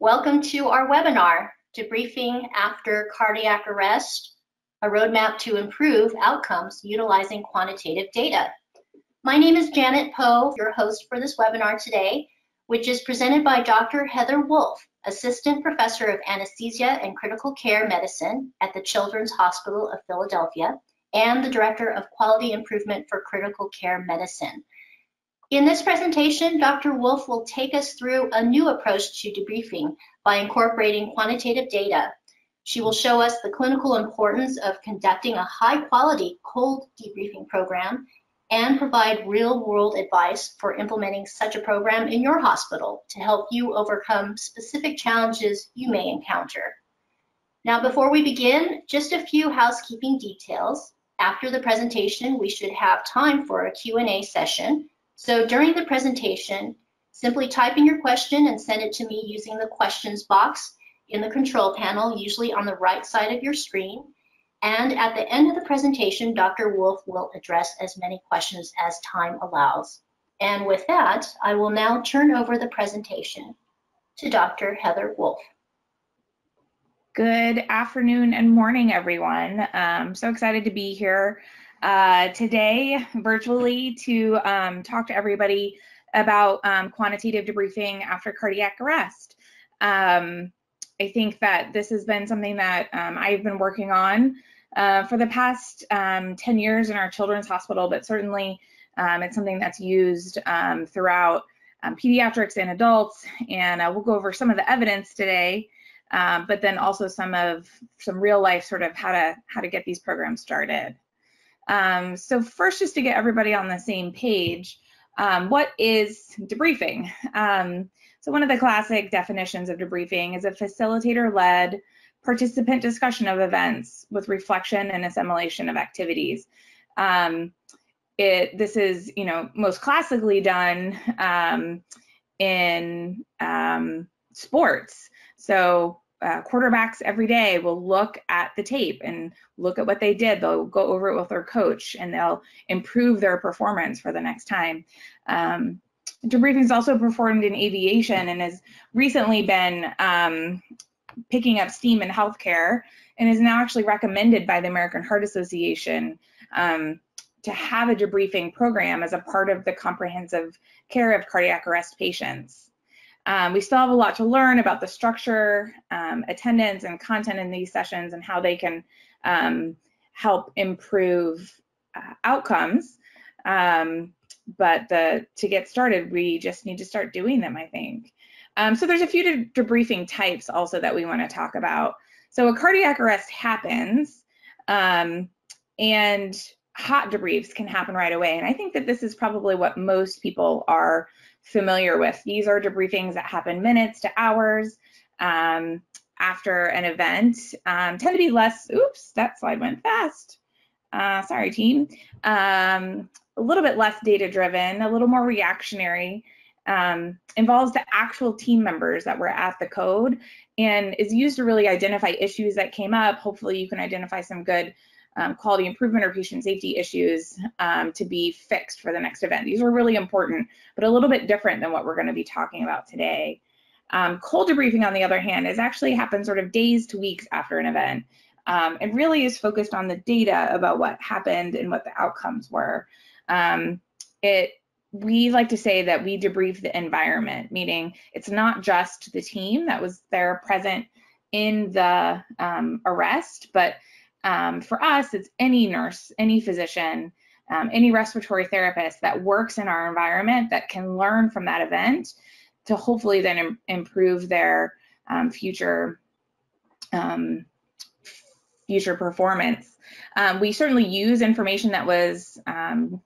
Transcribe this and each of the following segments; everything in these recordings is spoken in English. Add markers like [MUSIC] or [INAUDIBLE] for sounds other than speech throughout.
Welcome to our webinar, Debriefing After Cardiac Arrest, a roadmap to improve outcomes utilizing quantitative data. My name is Janet Poe, your host for this webinar today, which is presented by Dr. Heather Wolfe, Assistant Professor of Anesthesia and Critical Care Medicine at the Children's Hospital of Philadelphia and the Director of Quality Improvement for Critical Care Medicine. In this presentation, Dr. Wolfe will take us through a new approach to debriefing by incorporating quantitative data. She will show us the clinical importance of conducting a high quality cold debriefing program and provide real world advice for implementing such a program in your hospital to help you overcome specific challenges you may encounter. Now, before we begin, just a few housekeeping details. After the presentation, we should have time for a Q&A session so during the presentation, simply type in your question and send it to me using the questions box in the control panel, usually on the right side of your screen. And at the end of the presentation, Dr. Wolfe will address as many questions as time allows. And with that, I will now turn over the presentation to Dr. Heather Wolfe. Good afternoon and morning, everyone. I'm so excited to be here uh, today virtually to um, talk to everybody about um, quantitative debriefing after cardiac arrest. Um, I think that this has been something that um, I've been working on uh, for the past um, 10 years in our children's hospital, but certainly um, it's something that's used throughout pediatrics and adults. And uh, we'll go over some of the evidence today. but then also some of some real life sort of how to how to get these programs started. Um, so first, just to get everybody on the same page, um, what is debriefing? Um, so one of the classic definitions of debriefing is a facilitator-led participant discussion of events with reflection and assimilation of activities. Um, it, this is, you know, most classically done um, in um, sports. So uh, quarterbacks every day will look at the tape and look at what they did. They'll go over it with their coach and they'll improve their performance for the next time. Um, debriefing is also performed in aviation and has recently been um, picking up steam in healthcare and is now actually recommended by the American Heart Association um, to have a debriefing program as a part of the comprehensive care of cardiac arrest patients. Um, we still have a lot to learn about the structure, um, attendance, and content in these sessions and how they can um, help improve uh, outcomes. Um, but the, to get started, we just need to start doing them, I think. Um, so there's a few de debriefing types also that we want to talk about. So a cardiac arrest happens, um, and hot debriefs can happen right away. And I think that this is probably what most people are familiar with. These are debriefings that happen minutes to hours um, after an event, um, tend to be less, oops, that slide went fast. Uh, sorry, team. Um, a little bit less data driven, a little more reactionary, um, involves the actual team members that were at the code and is used to really identify issues that came up. Hopefully you can identify some good um, quality improvement or patient safety issues um, to be fixed for the next event. These are really important, but a little bit different than what we're going to be talking about today. Um, cold debriefing, on the other hand, is actually happens sort of days to weeks after an event um, and really is focused on the data about what happened and what the outcomes were. Um, it we like to say that we debrief the environment, meaning it's not just the team that was there present in the um, arrest, but um, for us, it's any nurse, any physician, um, any respiratory therapist that works in our environment that can learn from that event to hopefully then Im improve their um, future um, future performance. Um, we certainly use information that was um,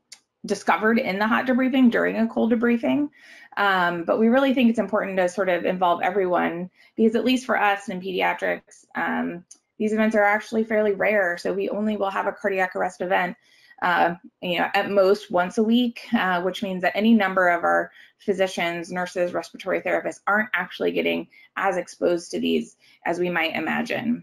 discovered in the hot debriefing during a cold debriefing. Um, but we really think it's important to sort of involve everyone because at least for us in pediatrics, um, these events are actually fairly rare. So we only will have a cardiac arrest event, uh, you know, at most once a week, uh, which means that any number of our physicians, nurses, respiratory therapists aren't actually getting as exposed to these as we might imagine.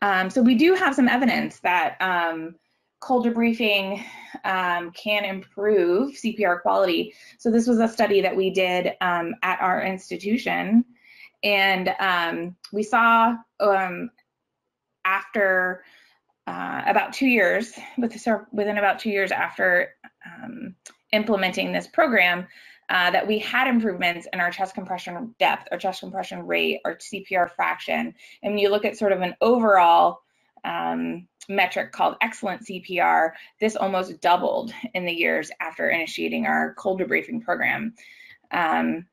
Um, so we do have some evidence that um, cold debriefing um, can improve CPR quality. So this was a study that we did um, at our institution And um, we saw um, after uh, about two years, within about two years after um, implementing this program, uh, that we had improvements in our chest compression depth, our chest compression rate, our CPR fraction. And when you look at sort of an overall um, metric called excellent CPR, this almost doubled in the years after initiating our cold debriefing program. Um,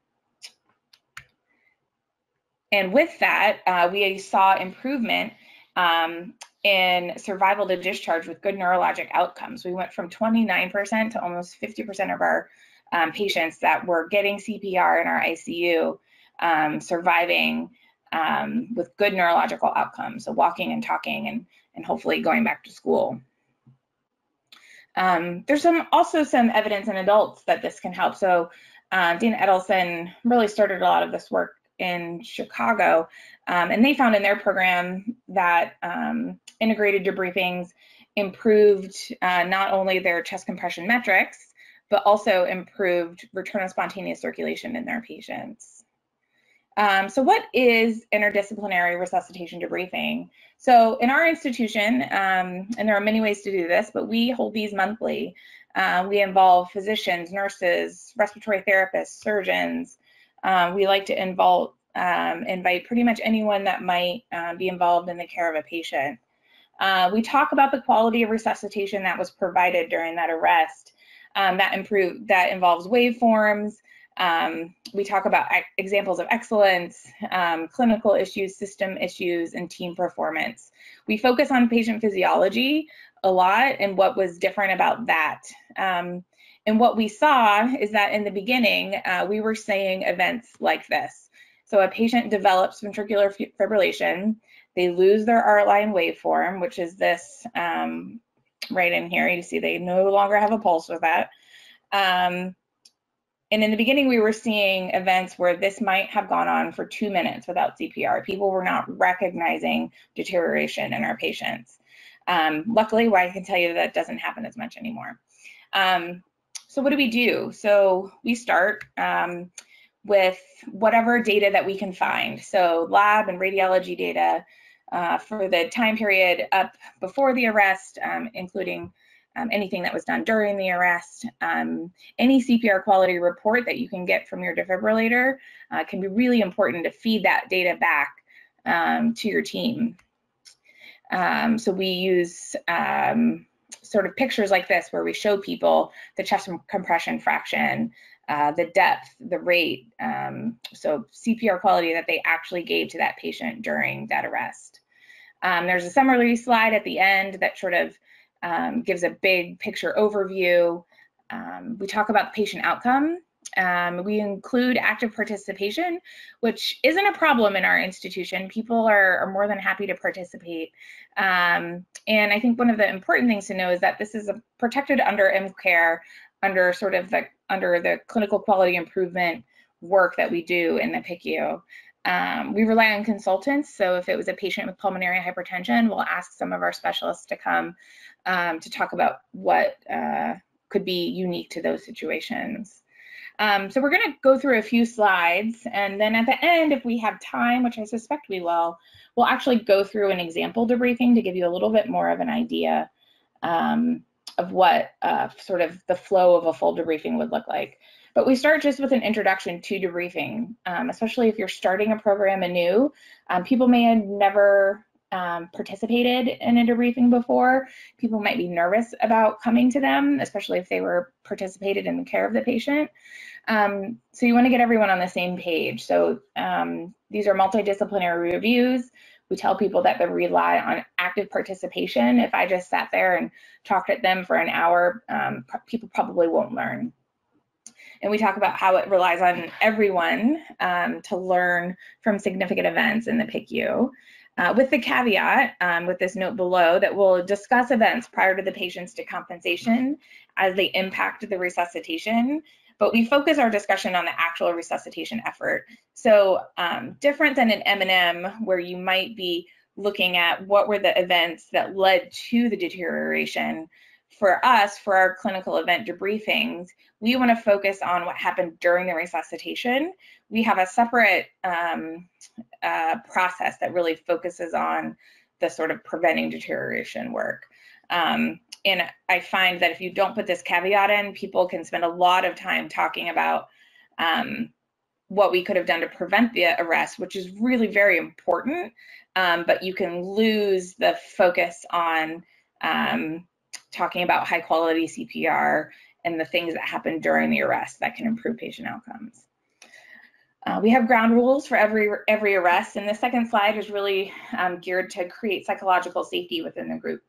and with that, uh, we saw improvement um, in survival to discharge with good neurologic outcomes. We went from 29% to almost 50% of our um, patients that were getting CPR in our ICU um, surviving um, with good neurological outcomes, so walking and talking and, and hopefully going back to school. Um, there's some also some evidence in adults that this can help. So uh, Dana Edelson really started a lot of this work in Chicago, um, and they found in their program that um, integrated debriefings improved uh, not only their chest compression metrics, but also improved return of spontaneous circulation in their patients. Um, so what is interdisciplinary resuscitation debriefing? So in our institution, um, and there are many ways to do this, but we hold these monthly. Uh, we involve physicians, nurses, respiratory therapists, surgeons. Um, we like to involve, um, invite pretty much anyone that might uh, be involved in the care of a patient. Uh, we talk about the quality of resuscitation that was provided during that arrest um, that improve that involves waveforms. Um, we talk about examples of excellence, um, clinical issues, system issues, and team performance. We focus on patient physiology a lot and what was different about that. Um, and what we saw is that in the beginning, uh, we were seeing events like this. So a patient develops ventricular fibrillation, they lose their art line waveform, which is this um, right in here. You see they no longer have a pulse with that. Um, and in the beginning, we were seeing events where this might have gone on for two minutes without CPR. People were not recognizing deterioration in our patients. Um, luckily, well, I can tell you that doesn't happen as much anymore. Um, so what do we do? So we start um, with whatever data that we can find. So lab and radiology data, uh, for the time period up before the arrest, um, including um, anything that was done during the arrest. Um, any CPR quality report that you can get from your defibrillator uh, can be really important to feed that data back um, to your team. Um, so we use um, sort of pictures like this where we show people the chest compression fraction, uh, the depth, the rate, um, so CPR quality that they actually gave to that patient during that arrest. Um, there's a summary slide at the end that sort of um, gives a big picture overview. Um, we talk about the patient outcome. Um, we include active participation, which isn't a problem in our institution. People are, are more than happy to participate. Um, and I think one of the important things to know is that this is protected under MCARE, under sort of the under the clinical quality improvement work that we do in the PICU. Um, we rely on consultants. So if it was a patient with pulmonary hypertension, we'll ask some of our specialists to come um, to talk about what uh, could be unique to those situations. Um, so we're going to go through a few slides, and then at the end, if we have time, which I suspect we will, we'll actually go through an example debriefing to give you a little bit more of an idea um, of what uh, sort of the flow of a full debriefing would look like. But we start just with an introduction to debriefing, um, especially if you're starting a program anew. Um, people may have never um, participated in a debriefing before. People might be nervous about coming to them, especially if they were participated in the care of the patient. Um, so you want to get everyone on the same page. So um, these are multidisciplinary reviews. We tell people that they rely on active participation. If I just sat there and talked at them for an hour, um, people probably won't learn and we talk about how it relies on everyone um, to learn from significant events in the PICU. Uh, with the caveat, um, with this note below, that we'll discuss events prior to the patient's decompensation as they impact the resuscitation, but we focus our discussion on the actual resuscitation effort. So um, different than an M&M where you might be looking at what were the events that led to the deterioration, for us, for our clinical event debriefings, we want to focus on what happened during the resuscitation. We have a separate um, uh, process that really focuses on the sort of preventing deterioration work. Um, and I find that if you don't put this caveat in, people can spend a lot of time talking about um, what we could have done to prevent the arrest, which is really very important, um, but you can lose the focus on um, talking about high quality CPR and the things that happen during the arrest that can improve patient outcomes. Uh, we have ground rules for every every arrest, and the second slide is really um, geared to create psychological safety within the group.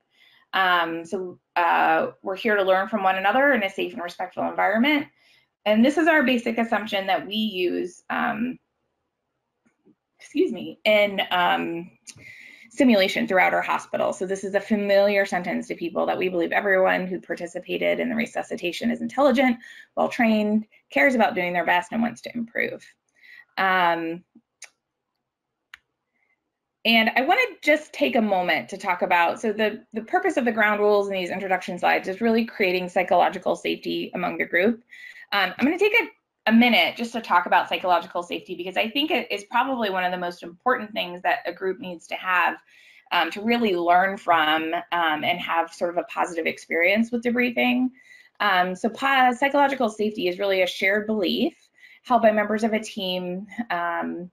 Um, so uh, we're here to learn from one another in a safe and respectful environment. And this is our basic assumption that we use, um, excuse me, in um, simulation throughout our hospital. So this is a familiar sentence to people that we believe everyone who participated in the resuscitation is intelligent, well trained, cares about doing their best, and wants to improve. Um, and I want to just take a moment to talk about, so the, the purpose of the ground rules in these introduction slides is really creating psychological safety among the group. Um, I'm going to take a, a minute just to talk about psychological safety because I think it is probably one of the most important things that a group needs to have um, to really learn from um, and have sort of a positive experience with debriefing. Um, so psychological safety is really a shared belief held by members of a team um,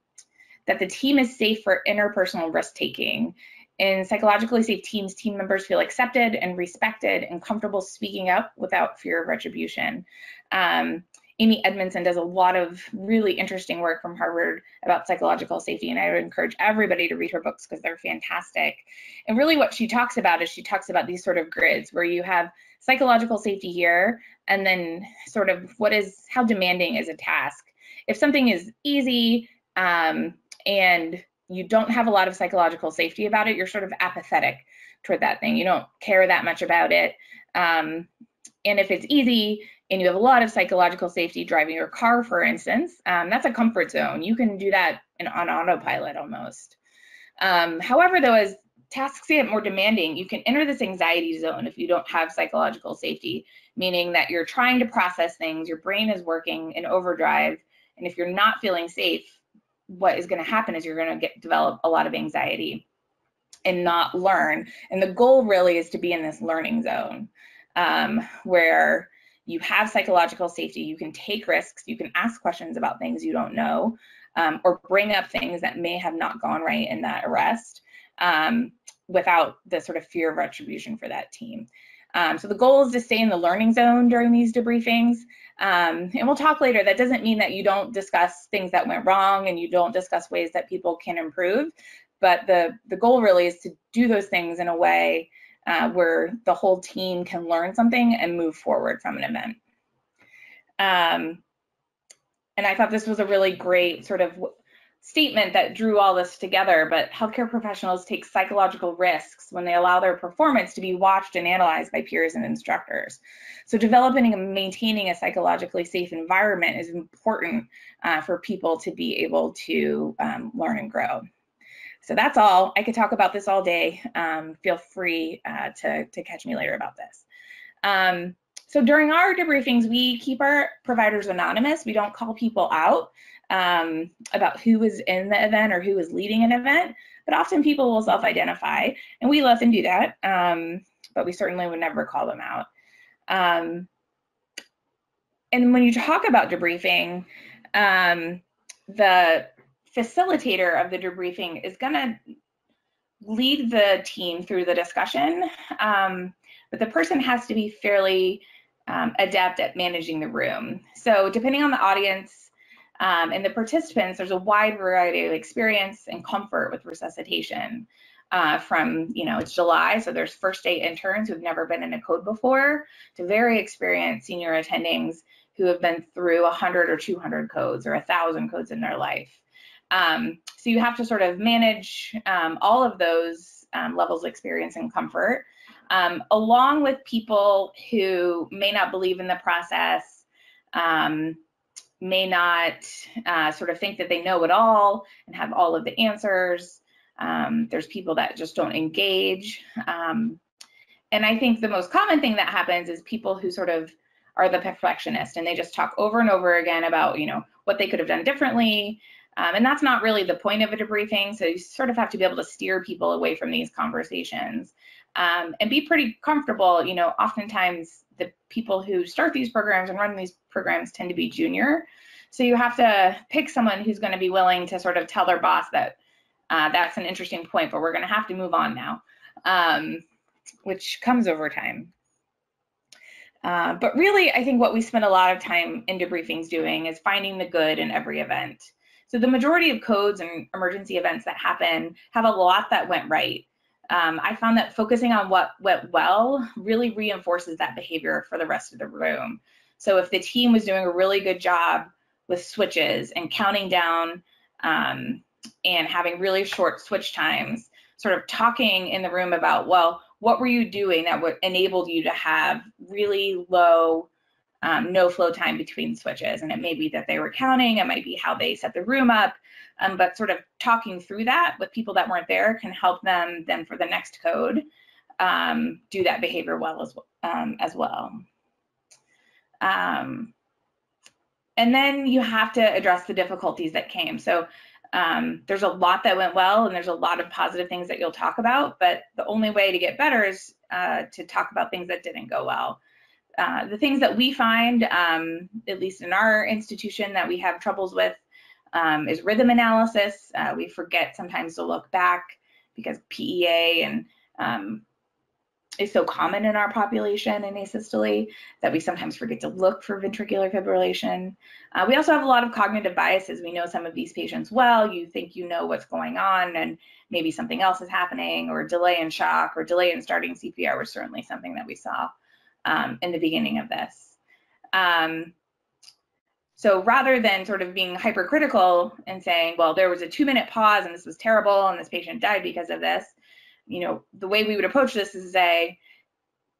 that the team is safe for interpersonal risk taking. In psychologically safe teams, team members feel accepted and respected and comfortable speaking up without fear of retribution. Um, Amy Edmondson does a lot of really interesting work from Harvard about psychological safety, and I would encourage everybody to read her books because they're fantastic. And really, what she talks about is she talks about these sort of grids where you have psychological safety here, and then sort of what is how demanding is a task. If something is easy, um, and you don't have a lot of psychological safety about it, you're sort of apathetic toward that thing. You don't care that much about it. Um, and if it's easy and you have a lot of psychological safety driving your car, for instance, um, that's a comfort zone. You can do that in, on autopilot almost. Um, however, though, as tasks get more demanding, you can enter this anxiety zone if you don't have psychological safety, meaning that you're trying to process things, your brain is working in overdrive, and if you're not feeling safe, what is going to happen is you're going to get develop a lot of anxiety and not learn. And the goal really is to be in this learning zone um, where you have psychological safety, you can take risks, you can ask questions about things you don't know, um, or bring up things that may have not gone right in that arrest um, without the sort of fear of retribution for that team. Um, so the goal is to stay in the learning zone during these debriefings. Um, and we'll talk later. That doesn't mean that you don't discuss things that went wrong and you don't discuss ways that people can improve. But the, the goal really is to do those things in a way uh, where the whole team can learn something and move forward from an event. Um, and I thought this was a really great sort of statement that drew all this together, but healthcare professionals take psychological risks when they allow their performance to be watched and analyzed by peers and instructors. So developing and maintaining a psychologically safe environment is important uh, for people to be able to um, learn and grow. So that's all. I could talk about this all day. Um, feel free uh, to, to catch me later about this. Um, so during our debriefings, we keep our providers anonymous. We don't call people out um, about who was in the event or who was leading an event, but often people will self-identify, and we let them do that, um, but we certainly would never call them out. Um, and when you talk about debriefing, um, the facilitator of the debriefing is going to lead the team through the discussion, um, but the person has to be fairly um, adept at managing the room. So depending on the audience um, and the participants, there's a wide variety of experience and comfort with resuscitation. Uh, from, you know, it's July, so there's first day interns who've never been in a code before to very experienced senior attendings who have been through 100 or 200 codes or 1,000 codes in their life. Um, so you have to sort of manage um, all of those um, levels of experience and comfort, um, along with people who may not believe in the process, um, may not uh, sort of think that they know it all and have all of the answers. Um, there's people that just don't engage. And I think the most common thing that happens is people who sort of are the perfectionist and they just talk over and over again about, you know, what they could have done differently. Um, and that's not really the point of a debriefing. So you sort of have to be able to steer people away from these conversations um, and be pretty comfortable. You know, oftentimes the people who start these programs and run these programs tend to be junior. So you have to pick someone who's going to be willing to sort of tell their boss that uh, that's an interesting point, but we're going to have to move on now, um, which comes over time. Uh, but really, I think what we spend a lot of time in debriefings doing is finding the good in every event. So the majority of codes and emergency events that happen have a lot that went right. Um, I found that focusing on what went well really reinforces that behavior for the rest of the room. So if the team was doing a really good job with switches and counting down um, and having really short switch times, sort of talking in the room about, well, what were you doing that would enabled you to have really low um, no flow time between switches? And it may be that they were counting, it might be how they set the room up, um, but sort of talking through that with people that weren't there can help them then for the next code um, do that behavior well as, um, as well. Um, and then you have to address the difficulties that came. So um, there's a lot that went well and there's a lot of positive things that you'll talk about, but the only way to get better is uh, to talk about things that didn't go well. Uh, the things that we find, um, at least in our institution, that we have troubles with um, is rhythm analysis. Uh, we forget sometimes to look back because PEA and um, is so common in our population in asystole that we sometimes forget to look for ventricular fibrillation. Uh, we also have a lot of cognitive biases. We know some of these patients well. You think you know what's going on and maybe something else is happening or delay in shock or delay in starting CPR was certainly something that we saw um, in the beginning of this. Um, so rather than sort of being hypercritical and saying, well, there was a two minute pause and this was terrible and this patient died because of this, you know, the way we would approach this is say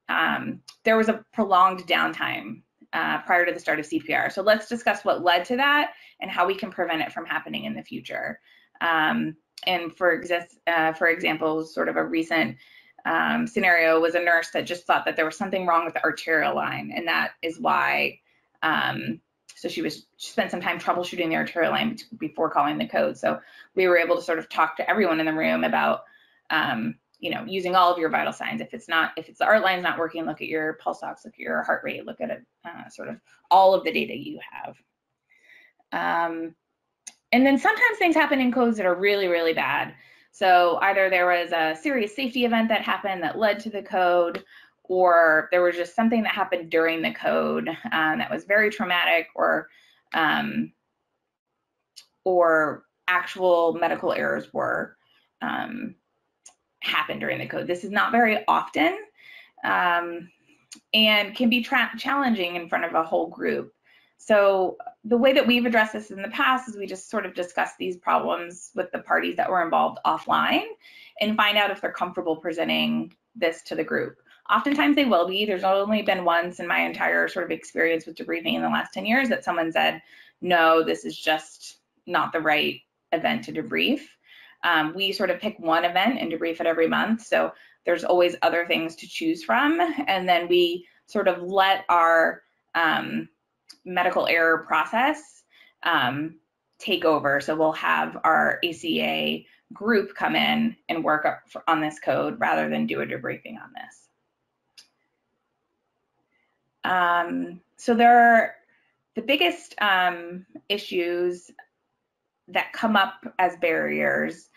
um, there was a prolonged downtime uh, prior to the start of CPR. So let's discuss what led to that and how we can prevent it from happening in the future. Um, and for, exist, uh, for example, sort of a recent um, scenario was a nurse that just thought that there was something wrong with the arterial line, and that is why. Um, so she was she spent some time troubleshooting the arterial line before calling the code. So we were able to sort of talk to everyone in the room about um, you know, using all of your vital signs. If it's not, if it's the art line's not working, look at your pulse ox, look at your heart rate, look at it, uh, sort of all of the data you have. Um, and then sometimes things happen in codes that are really, really bad. So either there was a serious safety event that happened that led to the code, or there was just something that happened during the code um, that was very traumatic, or um, or actual medical errors were um, happen during the code. This is not very often um, and can be challenging in front of a whole group. So the way that we've addressed this in the past is we just sort of discuss these problems with the parties that were involved offline and find out if they're comfortable presenting this to the group. Oftentimes they will be. There's only been once in my entire sort of experience with debriefing in the last 10 years that someone said, no, this is just not the right event to debrief. Um, we sort of pick one event and debrief it every month. So there's always other things to choose from. And then we sort of let our um, medical error process um, take over. So we'll have our RCA group come in and work on this code rather than do a debriefing on this. Um, so there are the biggest um, issues that come up as barriers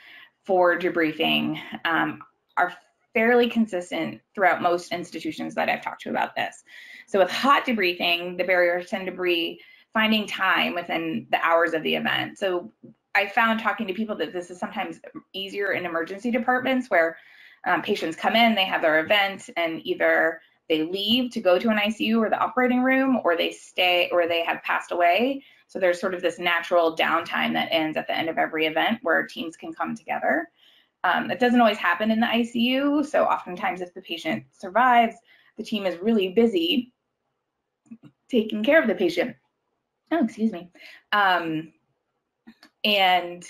for debriefing um, are fairly consistent throughout most institutions that I've talked to about this. So with hot debriefing, the barriers tend to be finding time within the hours of the event. So I found talking to people that this is sometimes easier in emergency departments where um, patients come in, they have their event, and either they leave to go to an ICU or the operating room, or they stay, or they have passed away. So there's sort of this natural downtime that ends at the end of every event where teams can come together. Um, that doesn't always happen in the ICU. So oftentimes if the patient survives, the team is really busy taking care of the patient. Oh, excuse me. Um, and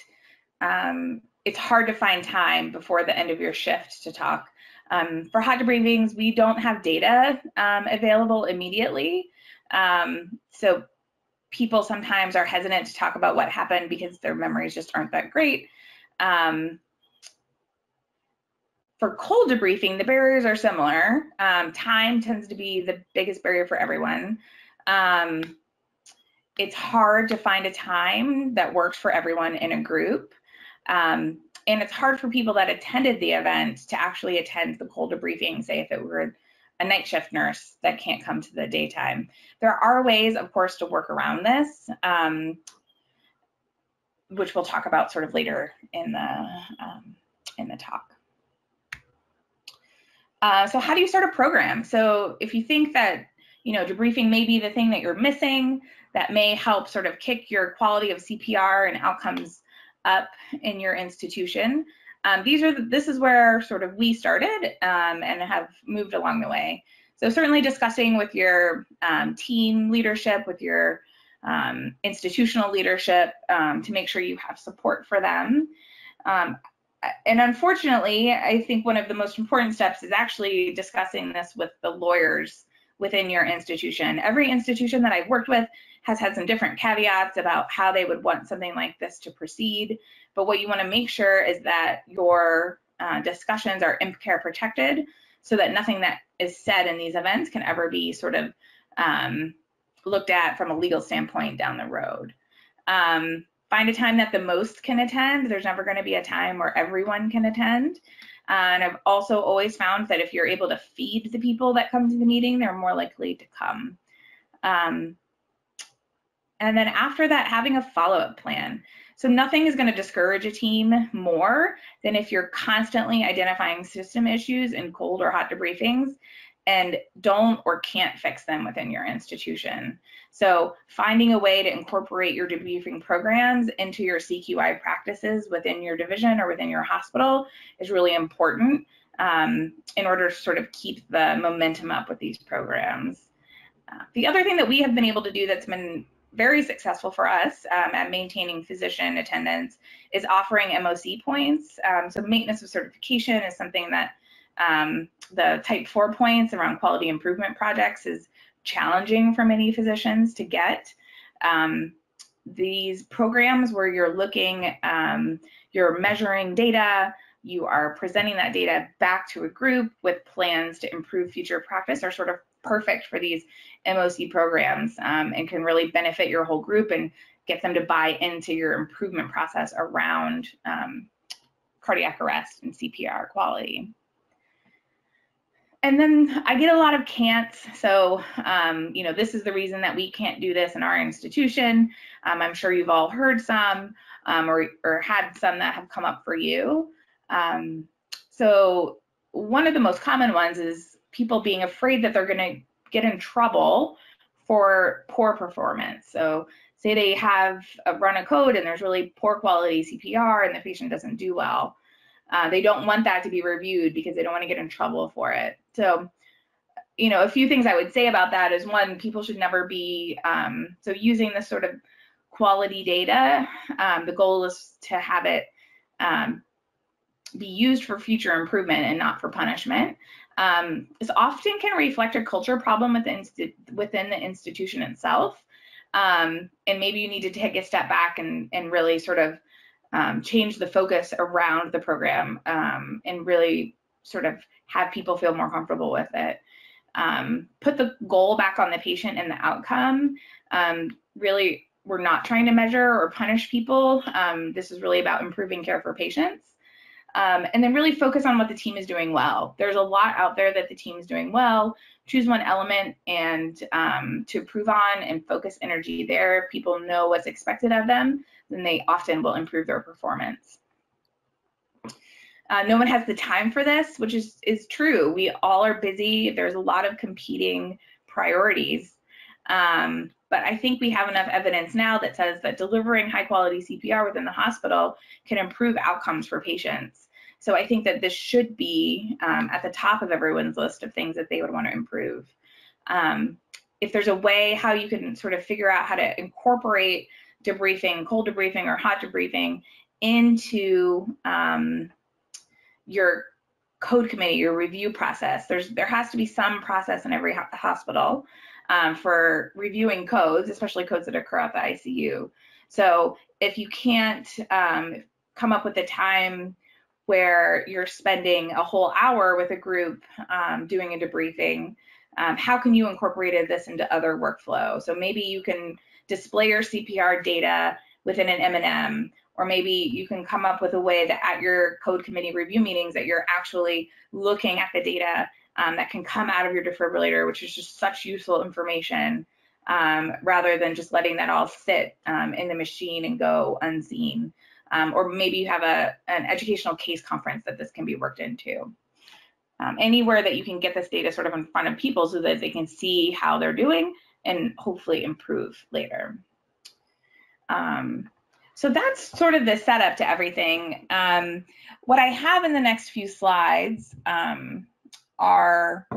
um, it's hard to find time before the end of your shift to talk Um, for hot debriefings, we don't have data um, available immediately. Um, so people sometimes are hesitant to talk about what happened because their memories just aren't that great. Um, for cold debriefing, the barriers are similar. Um, time tends to be the biggest barrier for everyone. Um, it's hard to find a time that works for everyone in a group. Um, and it's hard for people that attended the event to actually attend the cold debriefing, say if it were a night shift nurse that can't come to the daytime. There are ways, of course, to work around this, um, which we'll talk about sort of later in the um, in the talk. Uh, so how do you start a program? So if you think that you know debriefing may be the thing that you're missing, that may help sort of kick your quality of CPR and outcomes up in your institution. Um, these are the, this is where sort of we started um, and have moved along the way. So certainly discussing with your um, team leadership, with your um, institutional leadership um, to make sure you have support for them. And unfortunately, I think one of the most important steps is actually discussing this with the lawyers within your institution. Every institution that I've worked with has had some different caveats about how they would want something like this to proceed. But what you want to make sure is that your uh, discussions are MCARE protected so that nothing that is said in these events can ever be sort of um, looked at from a legal standpoint down the road. Um, find a time that the most can attend. There's never going to be a time where everyone can attend. And I've also always found that if you're able to feed the people that come to the meeting, they're more likely to come. Um, and then after that, having a follow-up plan. So nothing is going to discourage a team more than if you're constantly identifying system issues in cold or hot debriefings and don't or can't fix them within your institution. So finding a way to incorporate your debriefing programs into your CQI practices within your division or within your hospital is really important um, in order to sort of keep the momentum up with these programs. Uh, the other thing that we have been able to do that's been very successful for us um, at maintaining physician attendance is offering MOC points. Um, so maintenance of certification is something that um, the type four points around quality improvement projects is challenging for many physicians to get. Um, these programs where you're looking, um, you're measuring data, you are presenting that data back to a group with plans to improve future practice are sort of perfect for these MOC programs um, and can really benefit your whole group and get them to buy into your improvement process around um, cardiac arrest and CPR quality. And then I get a lot of can'ts. So, um, you know, this is the reason that we can't do this in our institution. Um, I'm sure you've all heard some um, or, or had some that have come up for you. Um, so one of the most common ones is people being afraid that they're going to get in trouble for poor performance. So say they have a run a code and there's really poor quality CPR and the patient doesn't do well. Uh, they don't want that to be reviewed because they don't want to get in trouble for it. So, you know, a few things I would say about that is one, people should never be, um, so using this sort of quality data, um, the goal is to have it um, be used for future improvement and not for punishment um, this often can reflect a culture problem within, within the institution itself. Um, and maybe you need to take a step back and, and really sort of um, change the focus around the program um, and really sort of have people feel more comfortable with it. Um, put the goal back on the patient and the outcome. Um, really, we're not trying to measure or punish people. this is really about improving care for patients. Um, and then really focus on what the team is doing well. There's a lot out there that the team is doing well. Choose one element and um, to improve on and focus energy there. People know what's expected of them, then they often will improve their performance. Uh, no one has the time for this, which is, is true. We all are busy. There's a lot of competing priorities. Um, but I think we have enough evidence now that says that delivering high quality CPR within the hospital can improve outcomes for patients. So I think that this should be um, at the top of everyone's list of things that they would want to improve. Um, if there's a way how you can sort of figure out how to incorporate debriefing, cold debriefing or hot debriefing into um, your code committee, your review process. There's there has to be some process in every ho hospital um, for reviewing codes, especially codes that occur at the ICU. So if you can't um, come up with a time where you're spending a whole hour with a group um, doing a debriefing, um, how can you incorporate this into other workflow? So maybe you can display your CPR data within an M&M, or maybe you can come up with a way that at your code committee review meetings that you're actually looking at the data um, that can come out of your defibrillator, which is just such useful information, um, rather than just letting that all sit um, in the machine and go unseen. Um, or maybe you have a, an educational case conference that this can be worked into. Um, anywhere that you can get this data sort of in front of people so that they can see how they're doing and hopefully improve later. Um, so that's sort of the setup to everything. Um, what I have in the next few slides um, are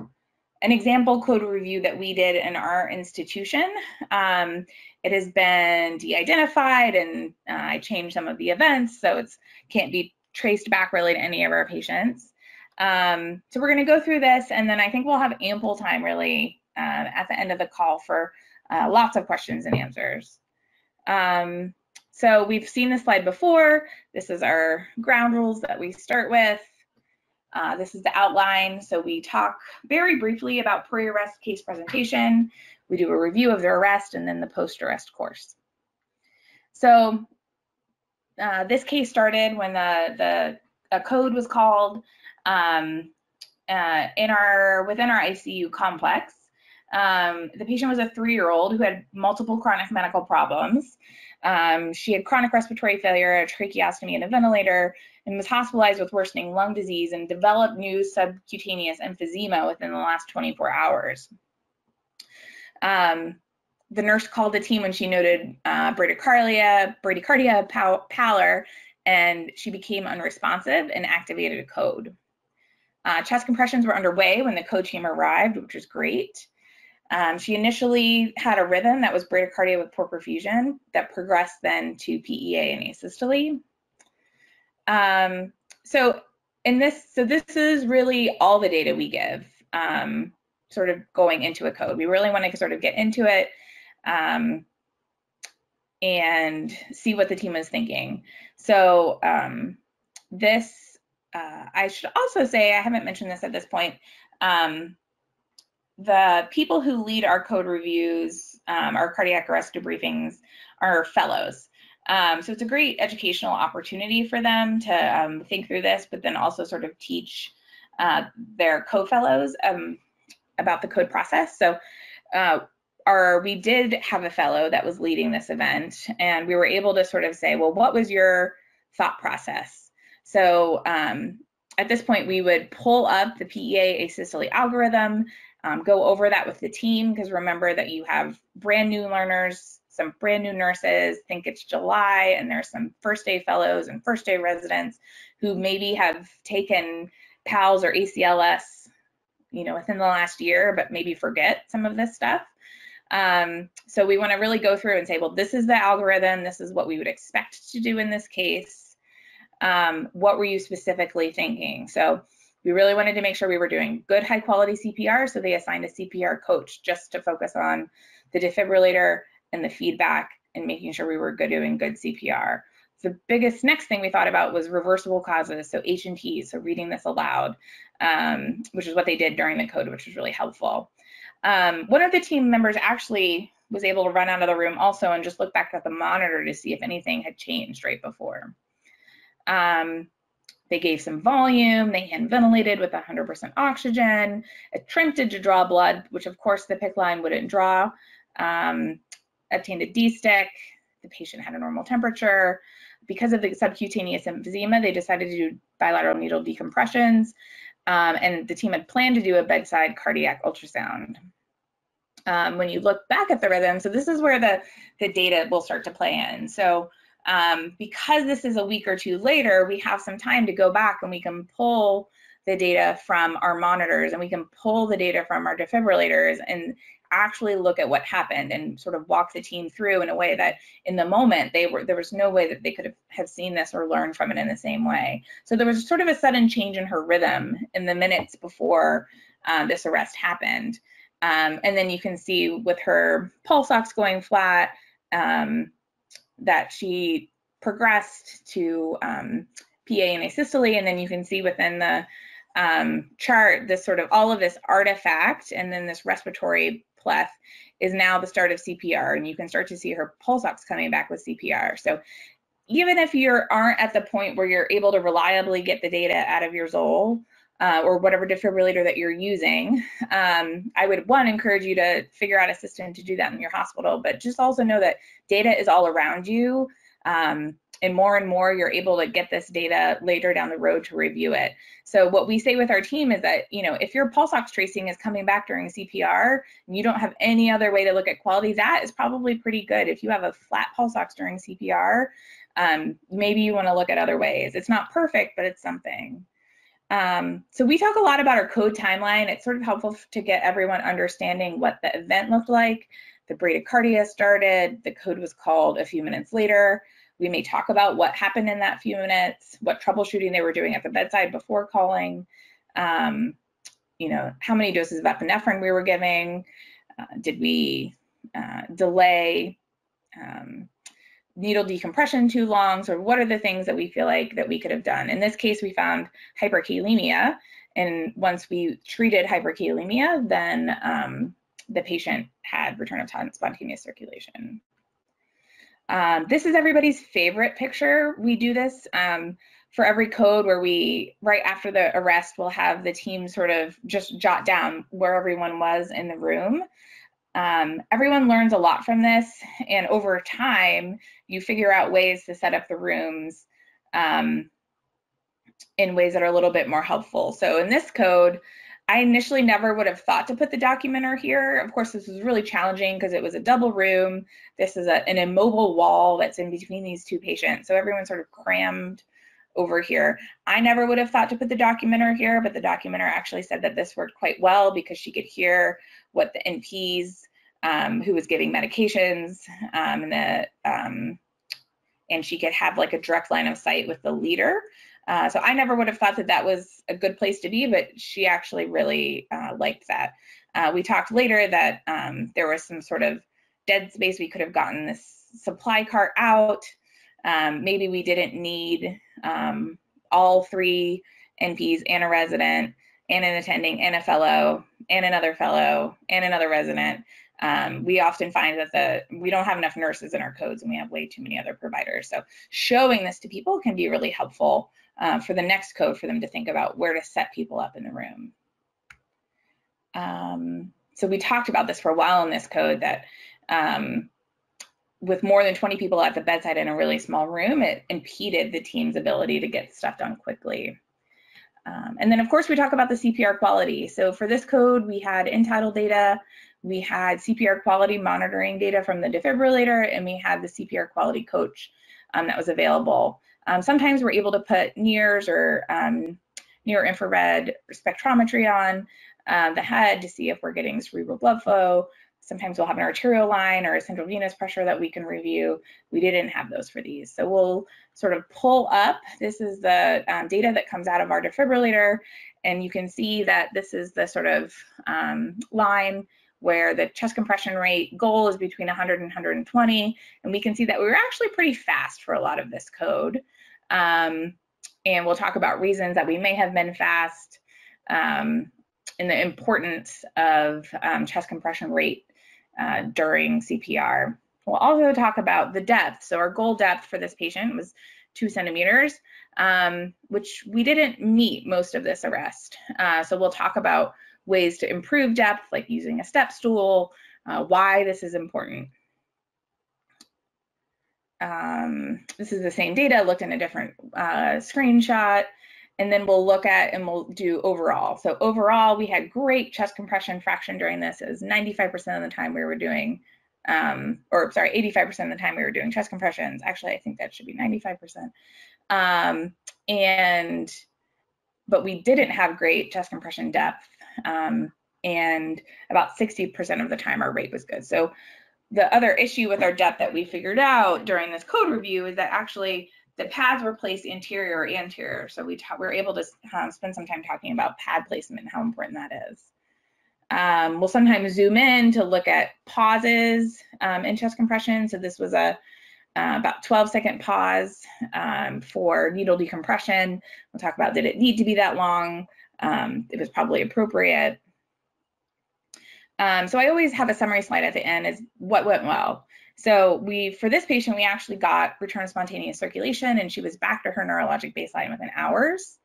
an example code review that we did in our institution. Um, it has been de-identified and uh, I changed some of the events, so it can't be traced back really to any of our patients. Um, so we're gonna go through this and then I think we'll have ample time really uh, at the end of the call for uh, lots of questions and answers. Um, so we've seen this slide before. This is our ground rules that we start with. Uh, this is the outline. So we talk very briefly about pre-arrest case presentation. We do a review of the arrest and then the post-arrest course. So uh, this case started when the, the a code was called um, uh, in our within our ICU complex. Um, the patient was a three-year-old who had multiple chronic medical problems. Um, she had chronic respiratory failure, a tracheostomy, and a ventilator, and was hospitalized with worsening lung disease and developed new subcutaneous emphysema within the last 24 hours. Um, the nurse called the team when she noted uh, bradycardia, bradycardia pallor, and she became unresponsive and activated a code. Uh, chest compressions were underway when the code team arrived, which was great. Um, she initially had a rhythm that was bradycardia with poor perfusion that progressed then to PEA and asystole. Um, so in this, so this is really all the data we give, um, sort of going into a code. We really want to sort of get into it um, and see what the team is thinking. So um, this, uh, I should also say, I haven't mentioned this at this point, um, the people who lead our code reviews, um, our cardiac arrest debriefings, are fellows. Um, so it's a great educational opportunity for them to um, think through this, but then also sort of teach uh, their co-fellows um, about the code process. So uh, our, we did have a fellow that was leading this event, and we were able to sort of say, well, what was your thought process? So um, at this point, we would pull up the PEA asystole algorithm um, go over that with the team because remember that you have brand new learners, some brand new nurses, think it's July, and there's some first day fellows and first day residents who maybe have taken PALS or ACLS, you know, within the last year, but maybe forget some of this stuff. Um, so we want to really go through and say, well, this is the algorithm, this is what we would expect to do in this case. Um, what were you specifically thinking? So we really wanted to make sure we were doing good high quality CPR, so they assigned a CPR coach just to focus on the defibrillator and the feedback and making sure we were good doing good CPR. The biggest next thing we thought about was reversible causes, so H and T, so reading this aloud, um, which is what they did during the code, which was really helpful. Um, one of the team members actually was able to run out of the room also and just look back at the monitor to see if anything had changed right before. Um, they gave some volume, they hand ventilated with 100% oxygen, attempted to draw blood, which of course the PICC line wouldn't draw, um, obtained a D-stick, the patient had a normal temperature. Because of the subcutaneous emphysema, they decided to do bilateral needle decompressions, um, and the team had planned to do a bedside cardiac ultrasound. Um, when you look back at the rhythm, so this is where the, the data will start to play in. So um, because this is a week or two later, we have some time to go back and we can pull the data from our monitors and we can pull the data from our defibrillators and actually look at what happened and sort of walk the team through in a way that in the moment they were there was no way that they could have, seen this or learned from it in the same way. So there was sort of a sudden change in her rhythm in the minutes before uh, this arrest happened. Um, and then you can see with her pulse ox going flat um, that she progressed to um, PEA and asystole, and then you can see within the um, chart this sort of all of this artifact and then this respiratory pleth is now the start of CPR, and you can start to see her pulse ox coming back with CPR. So even if you aren't at the point where you're able to reliably get the data out of your Zoll, uh, or whatever defibrillator that you're using, um, I would one encourage you to figure out a system to do that in your hospital, but just also know that data is all around you. Um, and more and more you're able to get this data later down the road to review it. So what we say with our team is that, you know, if your pulse ox tracing is coming back during CPR and you don't have any other way to look at quality, that is probably pretty good. If you have a flat pulse ox during CPR, um, maybe you want to look at other ways. It's not perfect, but it's something. Um, so we talk a lot about our code timeline. It's sort of helpful to get everyone understanding what the event looked like. The bradycardia started, the code was called a few minutes later. We may talk about what happened in that few minutes, what troubleshooting they were doing at the bedside before calling, um, you know, how many doses of epinephrine we were giving, uh, did we uh, delay um, needle decompression too long? So what are the things that we feel like that we could have done? In this case, we found hyperkalemia. And once we treated hyperkalemia, then um, the patient had return of spontaneous circulation. Um, this is everybody's favorite picture. We do this um, for every code where we, right after the arrest, we'll have the team sort of just jot down where everyone was in the room. Um, everyone learns a lot from this, and over time, you figure out ways to set up the rooms um, in ways that are a little bit more helpful. So in this code, I initially never would have thought to put the documenter here. Of course, this was really challenging because it was a double room. This is a, an immobile wall that's in between these two patients. So everyone sort of crammed over here. I never would have thought to put the documenter here, but the documenter actually said that this worked quite well because she could hear what the NPs um, who was giving medications um, and um, and she could have like a direct line of sight with the leader. Uh, so I never would have thought that that was a good place to be, but she actually really uh, liked that. Uh, we talked later that um, there was some sort of dead space. We could have gotten this supply cart out. Um, maybe we didn't need um, all three NPs and a resident and an attending and a fellow and another fellow and another resident um, we often find that the we don't have enough nurses in our codes and we have way too many other providers. So showing this to people can be really helpful uh, for the next code for them to think about where to set people up in the room. Um, so we talked about this for a while in this code that um, with more than 20 people at the bedside in a really small room, it impeded the team's ability to get stuff done quickly. Um, and then of course we talk about the CPR quality. So for this code, we had end-tidal data, we had CPR quality monitoring data from the defibrillator, and we had the CPR quality coach um, that was available. Um, sometimes we're able to put NIRS or um, near infrared spectrometry on uh, the head to see if we're getting cerebral blood flow. Sometimes we'll have an arterial line or a central venous pressure that we can review. We didn't have those for these. So we'll sort of pull up. This is the um, data that comes out of our defibrillator. And you can see that this is the sort of um, line where the chest compression rate goal is between 100 and 120. And we can see that we were actually pretty fast for a lot of this code. Um, and we'll talk about reasons that we may have been fast um, and the importance of um, chest compression rate uh, during CPR. We'll also talk about the depth. So our goal depth for this patient was two centimeters, um, which we didn't meet most of this arrest. Uh, so we'll talk about ways to improve depth, like using a step stool, uh, why this is important. Um, this is the same data looked in a different uh, screenshot. And then we'll look at and we'll do overall. So overall, we had great chest compression fraction during this. It was 95% of the time we were doing, um, or sorry, 85% of the time we were doing chest compressions. Actually, I think that should be 95%. Um, and, but we didn't have great chest compression depth. Um, and about 60% of the time our rate was good. So the other issue with our depth that we figured out during this code review is that actually the pads were placed interior or anterior. So we, we were able to um, spend some time talking about pad placement and how important that is. Um, we'll sometimes zoom in to look at pauses um, in chest compression. So this was a uh, about 12 second pause um, for needle decompression. We'll talk about did it need to be that long? Um, it was probably appropriate. Um, so I always have a summary slide at the end is what went well. So we, for this patient, we actually got return of spontaneous circulation and she was back to her neurologic baseline within hours.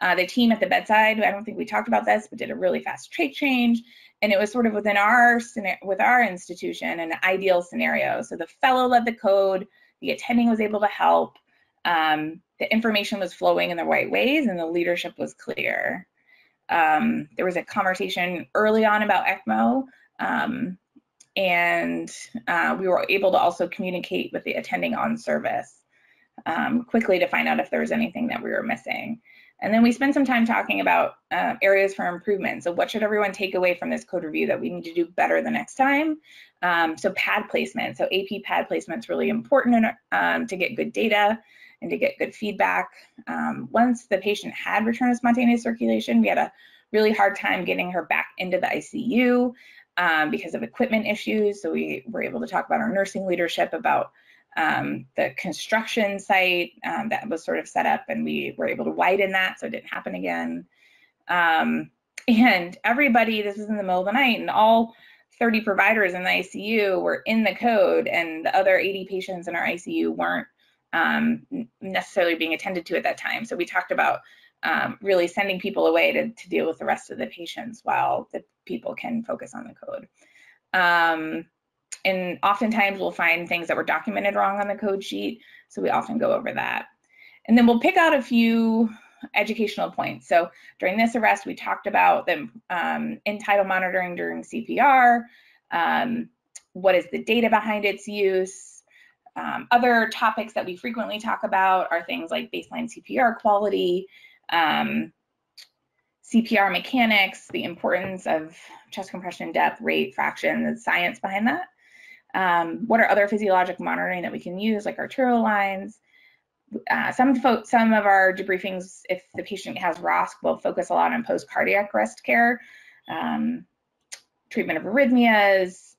Uh, the team at the bedside, I don't think we talked about this, but did a really fast trach change. And it was sort of within our, with our institution, an ideal scenario. So the fellow led the code, the attending was able to help, um, the information was flowing in the right ways, and the leadership was clear. Um, there was a conversation early on about ECMO, um, and uh, we were able to also communicate with the attending on service um, quickly to find out if there was anything that we were missing. And then we spent some time talking about uh, areas for improvement. So what should everyone take away from this code review that we need to do better the next time? Um, so pad placement. So AP pad placement is really important in, um, to get good data and to get good feedback. Um, once the patient had return of spontaneous circulation, we had a really hard time getting her back into the ICU um, because of equipment issues. So we were able to talk about our nursing leadership about um, the construction site um, that was sort of set up and we were able to widen that so it didn't happen again. Um, [LAUGHS] and everybody, this was in the middle of the night and all 30 providers in the ICU were in the code and the other 80 patients in our ICU weren't um, necessarily being attended to at that time. So we talked about um, really sending people away to, to deal with the rest of the patients while the people can focus on the code. Um, and oftentimes we'll find things that were documented wrong on the code sheet. So we often go over that. And then we'll pick out a few educational points. So during this arrest, we talked about the um, end-tidal monitoring during CPR, um, what is the data behind its use. Um, other topics that we frequently talk about are things like baseline CPR quality, um, CPR mechanics, the importance of chest compression depth, rate, fraction, the science behind that. Um, what are other physiologic monitoring that we can use, like arterial lines? Uh, some some of our debriefings, if the patient has ROSC, will focus a lot on post-cardiac arrest care, um, treatment of arrhythmias,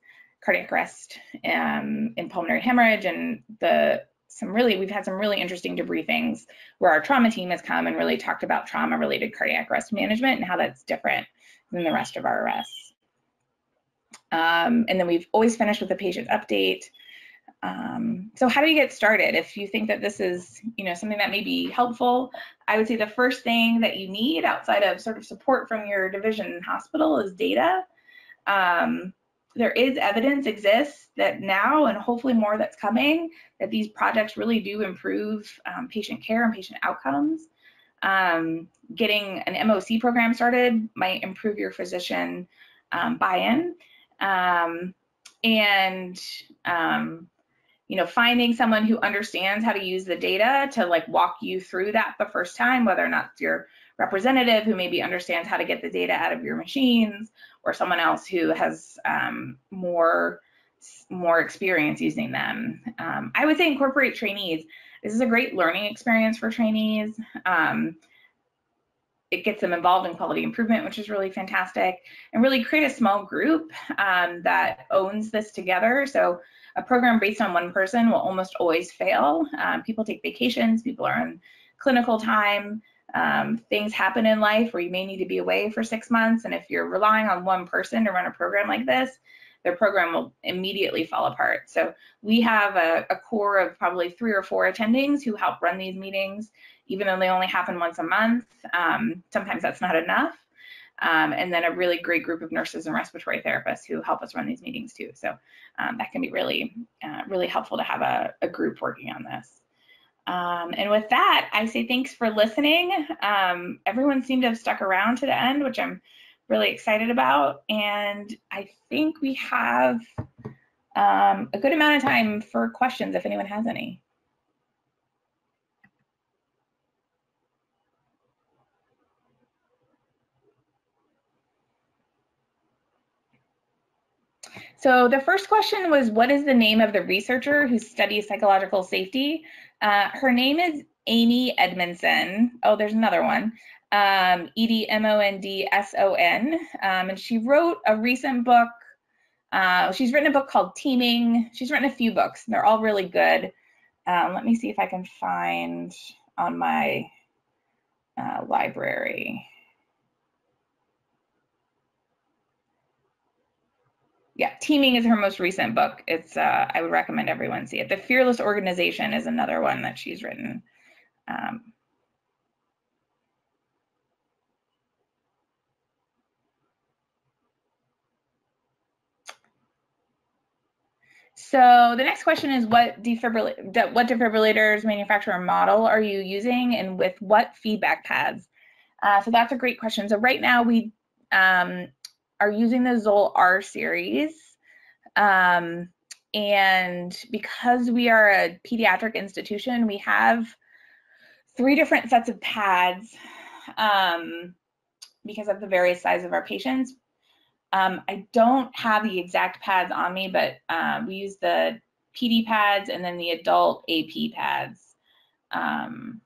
cardiac arrest um, in pulmonary hemorrhage, and the some really we've had some really interesting debriefings where our trauma team has come and really talked about trauma-related cardiac arrest management and how that's different than the rest of our arrests. Um, and then we've always finished with a patient update. Um, so how do you get started? If you think that this is, you know, something that may be helpful, I would say the first thing that you need outside of sort of support from your division hospital is data. Um, there is evidence exists that now and hopefully more that's coming that these projects really do improve um, patient care and patient outcomes. Um, getting an MOC program started might improve your physician um, buy-in um, and um, you know finding someone who understands how to use the data to like walk you through that the first time whether or not it's your representative who maybe understands how to get the data out of your machines or someone else who has um, more more experience using them um, i would say incorporate trainees this is a great learning experience for trainees um, it gets them involved in quality improvement, which is really fantastic, and really create a small group um, that owns this together. So a program based on one person will almost always fail. Um, people take vacations, people are on clinical time, um, things happen in life where you may need to be away for six months. And if you're relying on one person to run a program like this, their program will immediately fall apart. So we have a, a core of probably three or four attendings who help run these meetings even though they only happen once a month. Um, sometimes that's not enough. Um, and then a really great group of nurses and respiratory therapists who help us run these meetings too. So um, that can be really, uh, really helpful to have a, a group working on this. Um, and with that, I say thanks for listening. Um, everyone seemed to have stuck around to the end, which I'm really excited about. And I think we have um, a good amount of time for questions if anyone has any. So the first question was, what is the name of the researcher who studies psychological safety? Uh, her name is Amy Edmondson. Oh, there's another one. Um, E-D-M-O-N-D-S-O-N. Um, and she wrote a recent book. Uh, she's written a book called Teaming. She's written a few books. and They're all really good. Um, let me see if I can find on my uh, library. Yeah, Teaming is her most recent book. It's uh, I would recommend everyone see it. The Fearless Organization is another one that she's written. Um, so the next question is what, defibrill what defibrillators manufacturer model are you using and with what feedback pads? Uh, so that's a great question. So right now we um, are using the Zoll R series. Um, and because we are a pediatric institution, we have three different sets of pads um, because of the various size of our patients. Um, I don't have the exact pads on me, but uh, we use the PD pads and then the adult AP pads. Um,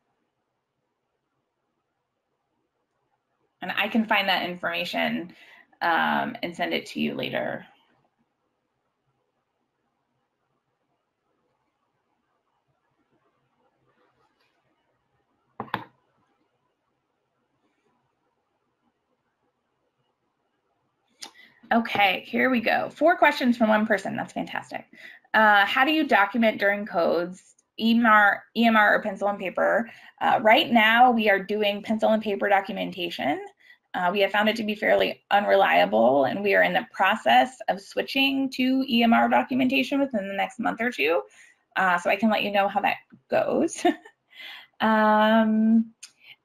and I can find that information um, and send it to you later. Okay, here we go. Four questions from one person. That's fantastic. Uh, how do you document during codes, EMR, EMR or pencil and paper? Uh, right now, we are doing pencil and paper documentation. Uh, we have found it to be fairly unreliable, and we are in the process of switching to EMR documentation within the next month or two. Uh, so I can let you know how that goes. [LAUGHS] um,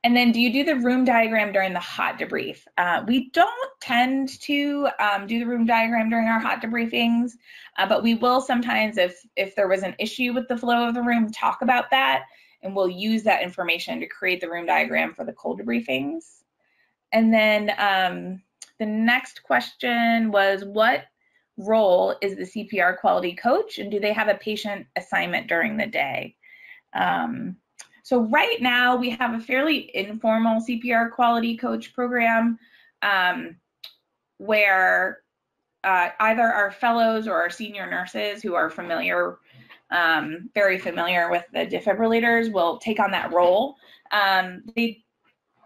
and then do you do the room diagram during the hot debrief? Uh, we don't tend to um, do the room diagram during our hot debriefings, uh, but we will sometimes, if, if there was an issue with the flow of the room, talk about that, and we'll use that information to create the room diagram for the cold debriefings. And then um, the next question was what role is the CPR quality coach and do they have a patient assignment during the day? Um, so right now we have a fairly informal CPR quality coach program um, where uh, either our fellows or our senior nurses who are familiar, um, very familiar with the defibrillators will take on that role. Um, they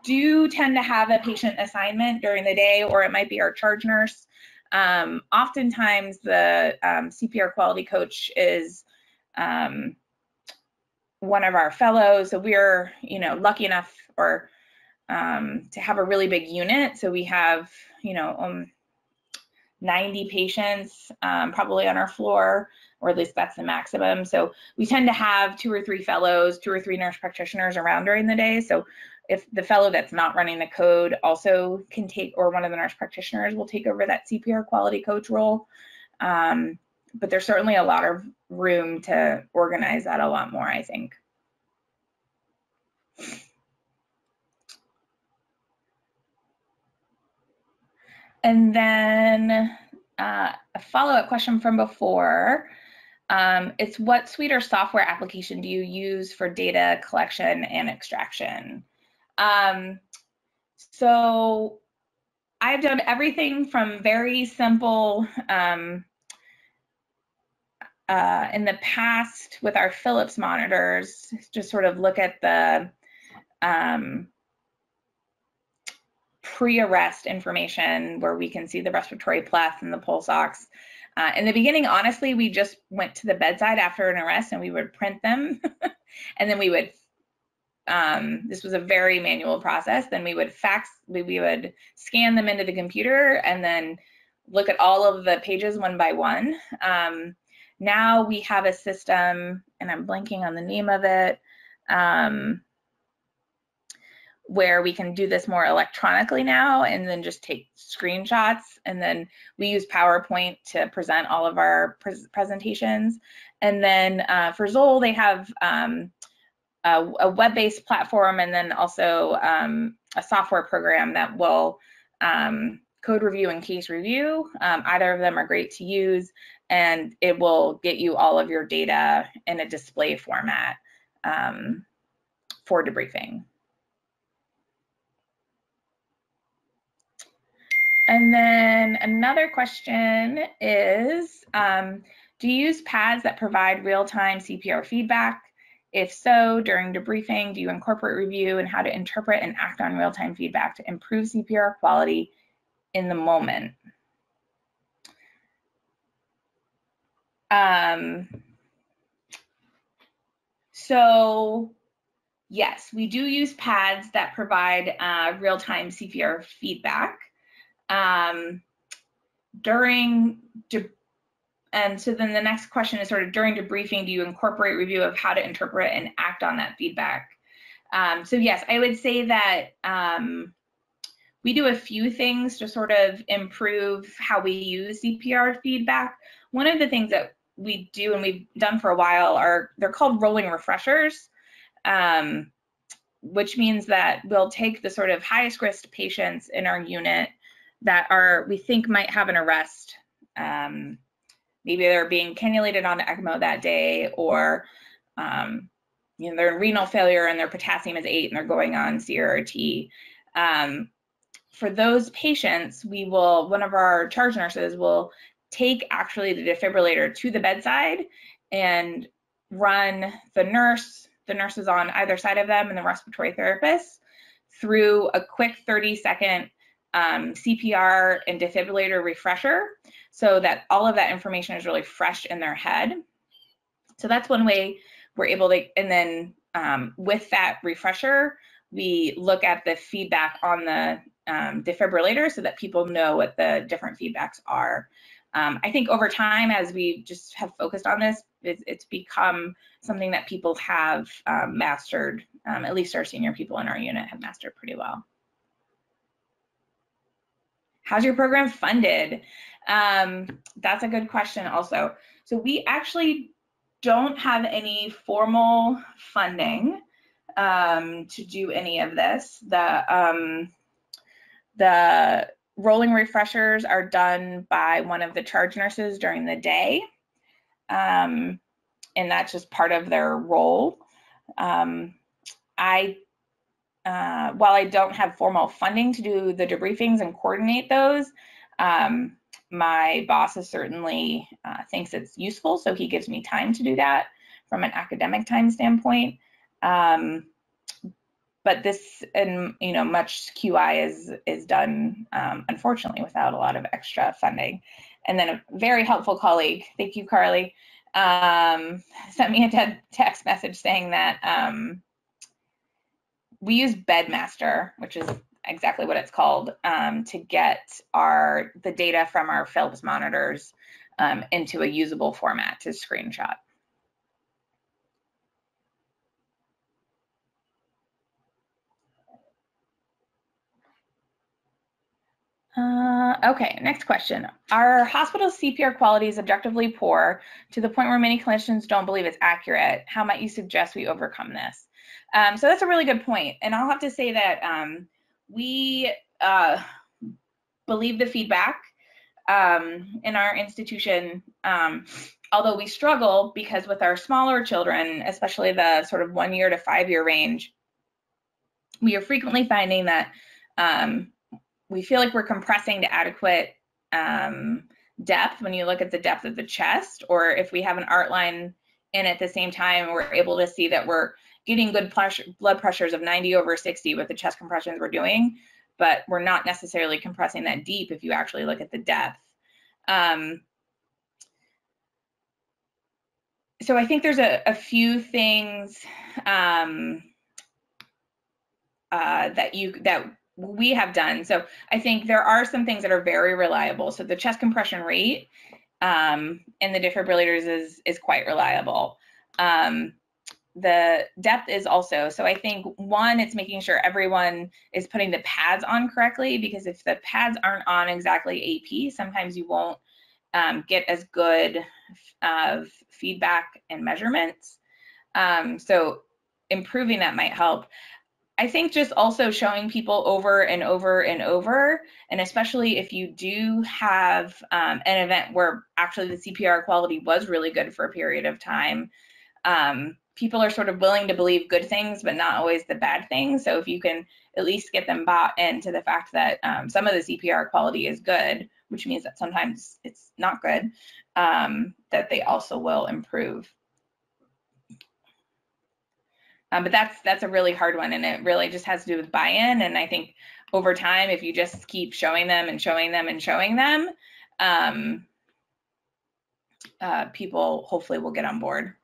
do tend to have a patient assignment during the day, or it might be our charge nurse. Um, oftentimes, the um, CPR quality coach is um, one of our fellows. So we're, you know, lucky enough or um, to have a really big unit. So we have, you know, um, 90 patients um, probably on our floor, or at least that's the maximum. So we tend to have two or three fellows, two or three nurse practitioners around during the day. So if the fellow that's not running the code also can take, or one of the nurse practitioners will take over that CPR quality coach role. Um, but there's certainly a lot of room to organize that a lot more, I think. And then uh, a follow-up question from before. Um, it's what suite or software application do you use for data collection and extraction? Um, so I've done everything from very simple um, uh, in the past with our Philips monitors, just sort of look at the um, pre-arrest information where we can see the respiratory pleth and the pulse ox. Uh, in the beginning, honestly, we just went to the bedside after an arrest and we would print them [LAUGHS] and then we would um, this was a very manual process. Then we would fax, we, we would scan them into the computer and then look at all of the pages one by one. Um, now we have a system, and I'm blanking on the name of it, um, where we can do this more electronically now and then just take screenshots. And then we use PowerPoint to present all of our presentations. And then uh, for Zoll, they have um, a, a web-based platform and then also um, a software program that will um, code review and case review. Um, either of them are great to use and it will get you all of your data in a display format um, for debriefing. And then another question is, um, do you use pads that provide real-time CPR feedback? If so, during debriefing, do you incorporate review and how to interpret and act on real-time feedback to improve CPR quality in the moment? Um, so yes, we do use pads that provide uh, real-time CPR feedback. Um, during and so then the next question is sort of during debriefing, do you incorporate review of how to interpret and act on that feedback? Um, so yes, I would say that um, we do a few things to sort of improve how we use CPR feedback. One of the things that we do and we've done for a while are they're called rolling refreshers, um, which means that we'll take the sort of highest risk patients in our unit that are we think might have an arrest. Maybe they're being cannulated on ECMO that day, or um, you know they're in renal failure and their potassium is eight and they're going on CRRT. Um, for those patients, we will one of our charge nurses will take actually the defibrillator to the bedside and run the nurse, the nurses on either side of them, and the respiratory therapist through a quick 30 second um, CPR and defibrillator refresher so that all of that information is really fresh in their head. So that's one way we're able to, and then um, with that refresher, we look at the feedback on the um, defibrillator so that people know what the different feedbacks are. Um, I think over time, as we just have focused on this, it's, it's become something that people have um, mastered, um, at least our senior people in our unit have mastered pretty well. How's your program funded? Um, that's a good question also. So we actually don't have any formal funding um, to do any of this. The, um, the rolling refreshers are done by one of the charge nurses during the day. Um, and that's just part of their role. Um, I uh, while I don't have formal funding to do the debriefings and coordinate those, um, my boss is certainly uh, thinks it's useful, so he gives me time to do that from an academic time standpoint. Um, but this and you know much QI is is done um, unfortunately without a lot of extra funding. And then a very helpful colleague, thank you, Carly, um, [LAUGHS] sent me a text message saying that um, we use Bedmaster, which is exactly what it's called, um, to get our the data from our Philips monitors um, into a usable format to screenshot. Uh, okay, next question. Are hospital CPR quality is objectively poor to the point where many clinicians don't believe it's accurate? How might you suggest we overcome this? Um, so that's a really good point. And I'll have to say that um, we uh, believe the feedback um, in our institution, um, although we struggle because with our smaller children, especially the sort of one year to five year range, we are frequently finding that um, we feel like we're compressing to adequate um, depth when you look at the depth of the chest, or if we have an art line in at the same time, we're able to see that we're getting good blood pressures of 90 over 60 with the chest compressions we're doing, but we're not necessarily compressing that deep if you actually look at the depth. Um, so I think there's a, a few things um, uh, that you that we have done. So I think there are some things that are very reliable. So the chest compression rate um, in the defibrillators is is quite reliable. Um, the depth is also so i think one it's making sure everyone is putting the pads on correctly because if the pads aren't on exactly ap sometimes you won't um, get as good of feedback and measurements. Um, so improving that might help. I think just also showing people over and over and over, and especially if you do have um, an event where actually the CPR quality was really good for a period of time, um, people are sort of willing to believe good things, but not always the bad things. So if you can at least get them bought into the fact that um, some of the CPR quality is good, which means that sometimes it's not good, um, that they also will improve. Um, but that's that's a really hard one, and it really just has to do with buy-in. And I think over time, if you just keep showing them and showing them and showing them, um, uh, people hopefully will get on board.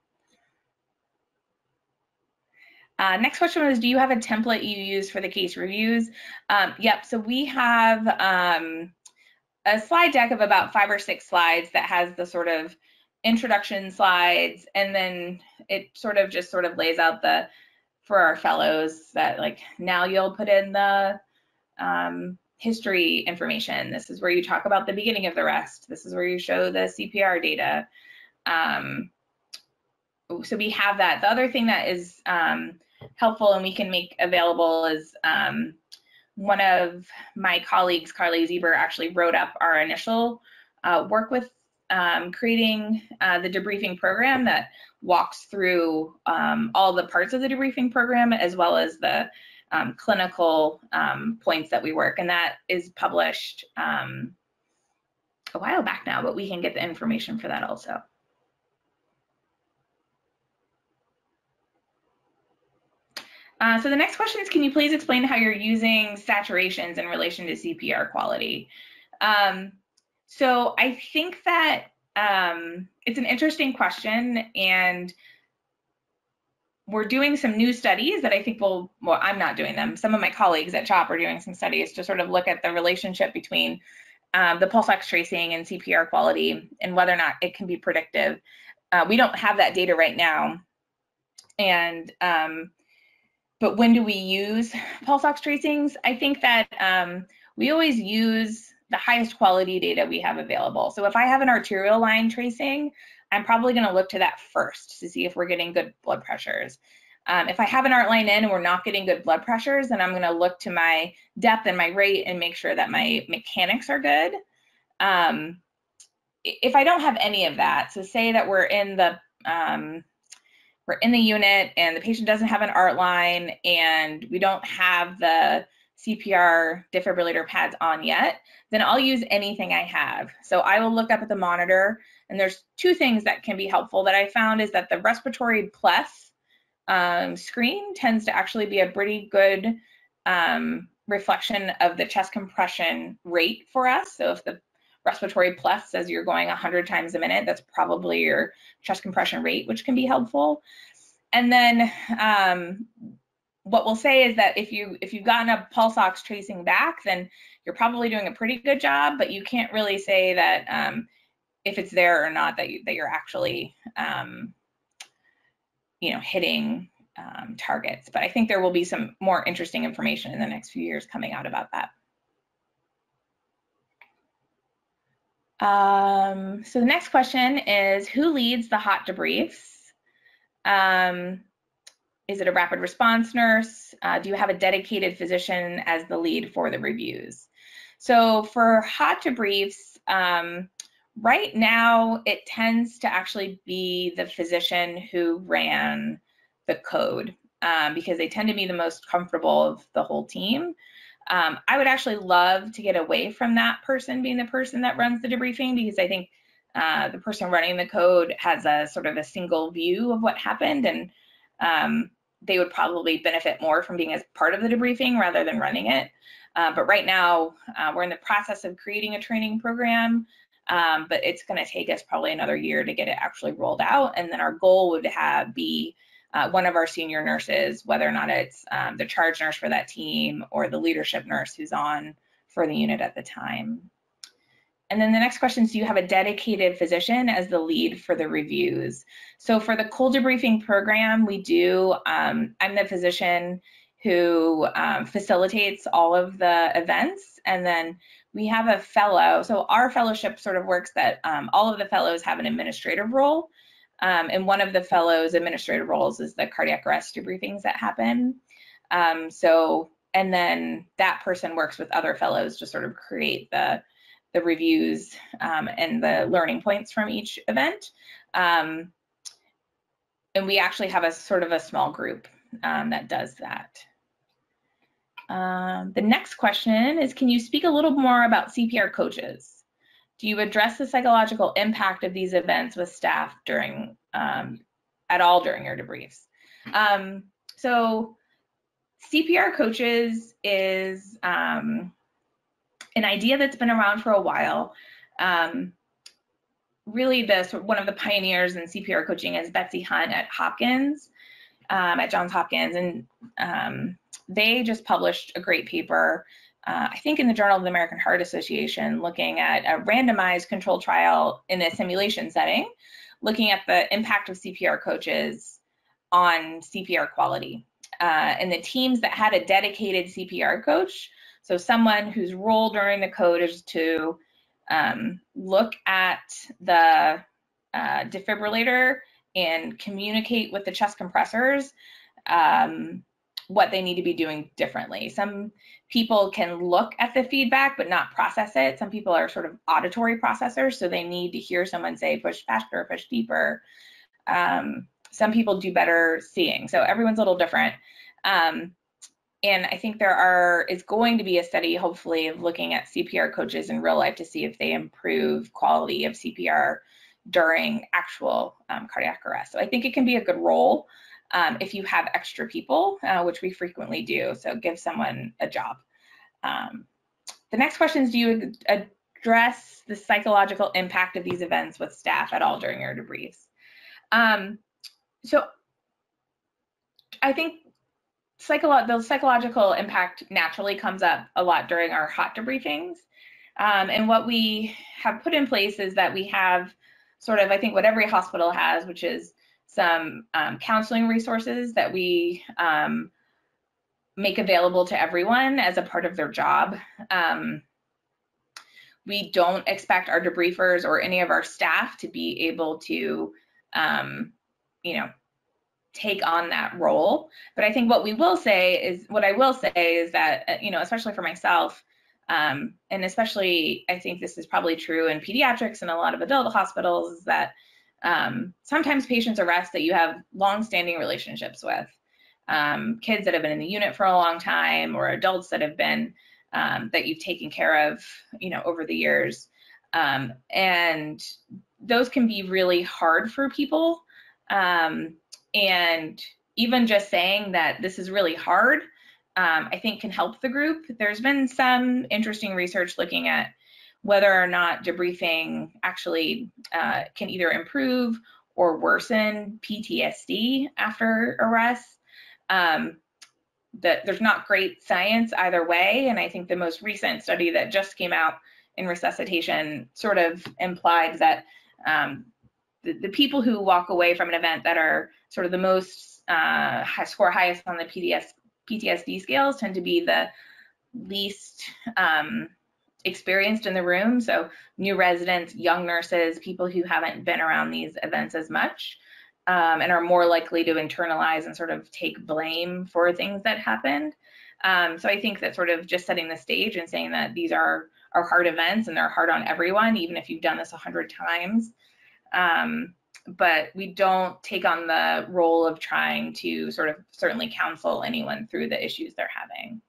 Uh, next question was, do you have a template you use for the case reviews? Um, yep, so we have um, a slide deck of about five or six slides that has the sort of introduction slides, and then it sort of just sort of lays out the for our fellows that like now you'll put in the um, history information. This is where you talk about the beginning of the rest. This is where you show the CPR data. Um, so we have that. The other thing that is um, helpful and we can make available is um, one of my colleagues, Carly Zebuhr, actually wrote up our initial uh, work with um, creating uh, the debriefing program that walks through um, all the parts of the debriefing program as well as the um, clinical um, points that we work. And that is published um, a while back now, but we can get the information for that also. Uh, so the next question is, can you please explain how you're using saturations in relation to CPR quality? Um, so I think that um, it's an interesting question, and we're doing some new studies that I think will, well, I'm not doing them. Some of my colleagues at CHOP are doing some studies to sort of look at the relationship between um, the pulse ox tracing and CPR quality and whether or not it can be predictive. Uh, we don't have that data right now. And, um, but when do we use pulse ox tracings? I think that um, we always use the highest quality data we have available. So if I have an arterial line tracing, I'm probably going to look to that first to see if we're getting good blood pressures. Um, if I have an art line in and we're not getting good blood pressures, then I'm going to look to my depth and my rate and make sure that my mechanics are good. Um, if I don't have any of that, so say that we're in the um, we're in the unit and the patient doesn't have an art line and we don't have the CPR defibrillator pads on yet, then I'll use anything I have. So I will look up at the monitor and there's two things that can be helpful that I found is that the respiratory pleth um, screen tends to actually be a pretty good um, reflection of the chest compression rate for us. So if the respiratory pleth says you're going 100 times a minute, that's probably your chest compression rate, which can be helpful. And then um, what we'll say is that if you if you've gotten a pulse ox tracing back, then you're probably doing a pretty good job, but you can't really say that um, if it's there or not that you that you're actually um, you know hitting um, targets. But I think there will be some more interesting information in the next few years coming out about that. Um, so the next question is who leads the hot debriefs? Um, is it a rapid response nurse? Uh, do you have a dedicated physician as the lead for the reviews? So for hot debriefs, um, right now it tends to actually be the physician who ran the code um, because they tend to be the most comfortable of the whole team. Um, I would actually love to get away from that person being the person that runs the debriefing because I think uh, the person running the code has a sort of a single view of what happened and um, they would probably benefit more from being as part of the debriefing rather than running it. Uh, but right now, uh, we're in the process of creating a training program, um, but it's going to take us probably another year to get it actually rolled out. And then our goal would have be uh, one of our senior nurses, whether or not it's um, the charge nurse for that team or the leadership nurse who's on for the unit at the time. And then the next question is, do you have a dedicated physician as the lead for the reviews? So for the cold debriefing program, we do, um, I'm the physician who um, facilitates all of the events. And then we have a fellow. So our fellowship sort of works that um, all of the fellows have an administrative role. Um, and one of the fellows' administrative roles is the cardiac arrest debriefings that happen. Um, so, and then that person works with other fellows to sort of create the the reviews um, and the learning points from each event. Um, and we actually have a sort of a small group um, that does that. Um, the next question is, can you speak a little more about CPR coaches? Do you address the psychological impact of these events with staff during, um, at all during your debriefs? Um, so CPR coaches is um, an idea that's been around for a while. Um, really, the one of the pioneers in CPR coaching is Betsy Hunt at Hopkins, um, at Johns Hopkins, and um, they just published a great paper. Uh, I think in the Journal of the American Heart Association, looking at a randomized controlled trial in a simulation setting, looking at the impact of CPR coaches on CPR quality. Uh, and the teams that had a dedicated CPR coach so someone whose role during the code is to um, look at the uh, defibrillator and communicate with the chest compressors um, what they need to be doing differently. Some people can look at the feedback but not process it. Some people are sort of auditory processors, so they need to hear someone say push faster, push deeper. Um, some people do better seeing, so everyone's a little different. Um, and I think there are is going to be a study, hopefully, of looking at CPR coaches in real life to see if they improve quality of CPR during actual um, cardiac arrest. So I think it can be a good role um, if you have extra people, uh, which we frequently do. So give someone a job. Um, the next question is, do you address the psychological impact of these events with staff at all during your debriefs? Um, so I think psycholo- the psychological impact naturally comes up a lot during our hot debriefings. Um, and what we have put in place is that we have sort of, I think, what every hospital has, which is some um, counseling resources that we um, make available to everyone as a part of their job. Um, we don't expect our debriefers or any of our staff to be able to, um, you know, take on that role. But I think what we will say is what I will say is that, uh, you know, especially for myself, um, and especially I think this is probably true in pediatrics and a lot of adult hospitals, is that um, sometimes patients arrest that you have long-standing relationships with, um, kids that have been in the unit for a long time, or adults that have been um, that you've taken care of, you know, over the years, um, and those can be really hard for people. Um, and even just saying that this is really hard, um, I think can help the group. There's been some interesting research looking at whether or not debriefing actually uh, can either improve or worsen PTSD after arrest. Um, that there's not great science either way, and I think the most recent study that just came out in resuscitation sort of implied that um, the, the people who walk away from an event that are sort of the most uh, score highest on the PTSD scales tend to be the least um, experienced in the room. So new residents, young nurses, people who haven't been around these events as much um, and are more likely to internalize and sort of take blame for things that happened. Um, so I think that sort of just setting the stage and saying that these are are hard events and they're hard on everyone, even if you've done this a hundred times, um, but we don't take on the role of trying to sort of certainly counsel anyone through the issues they're having.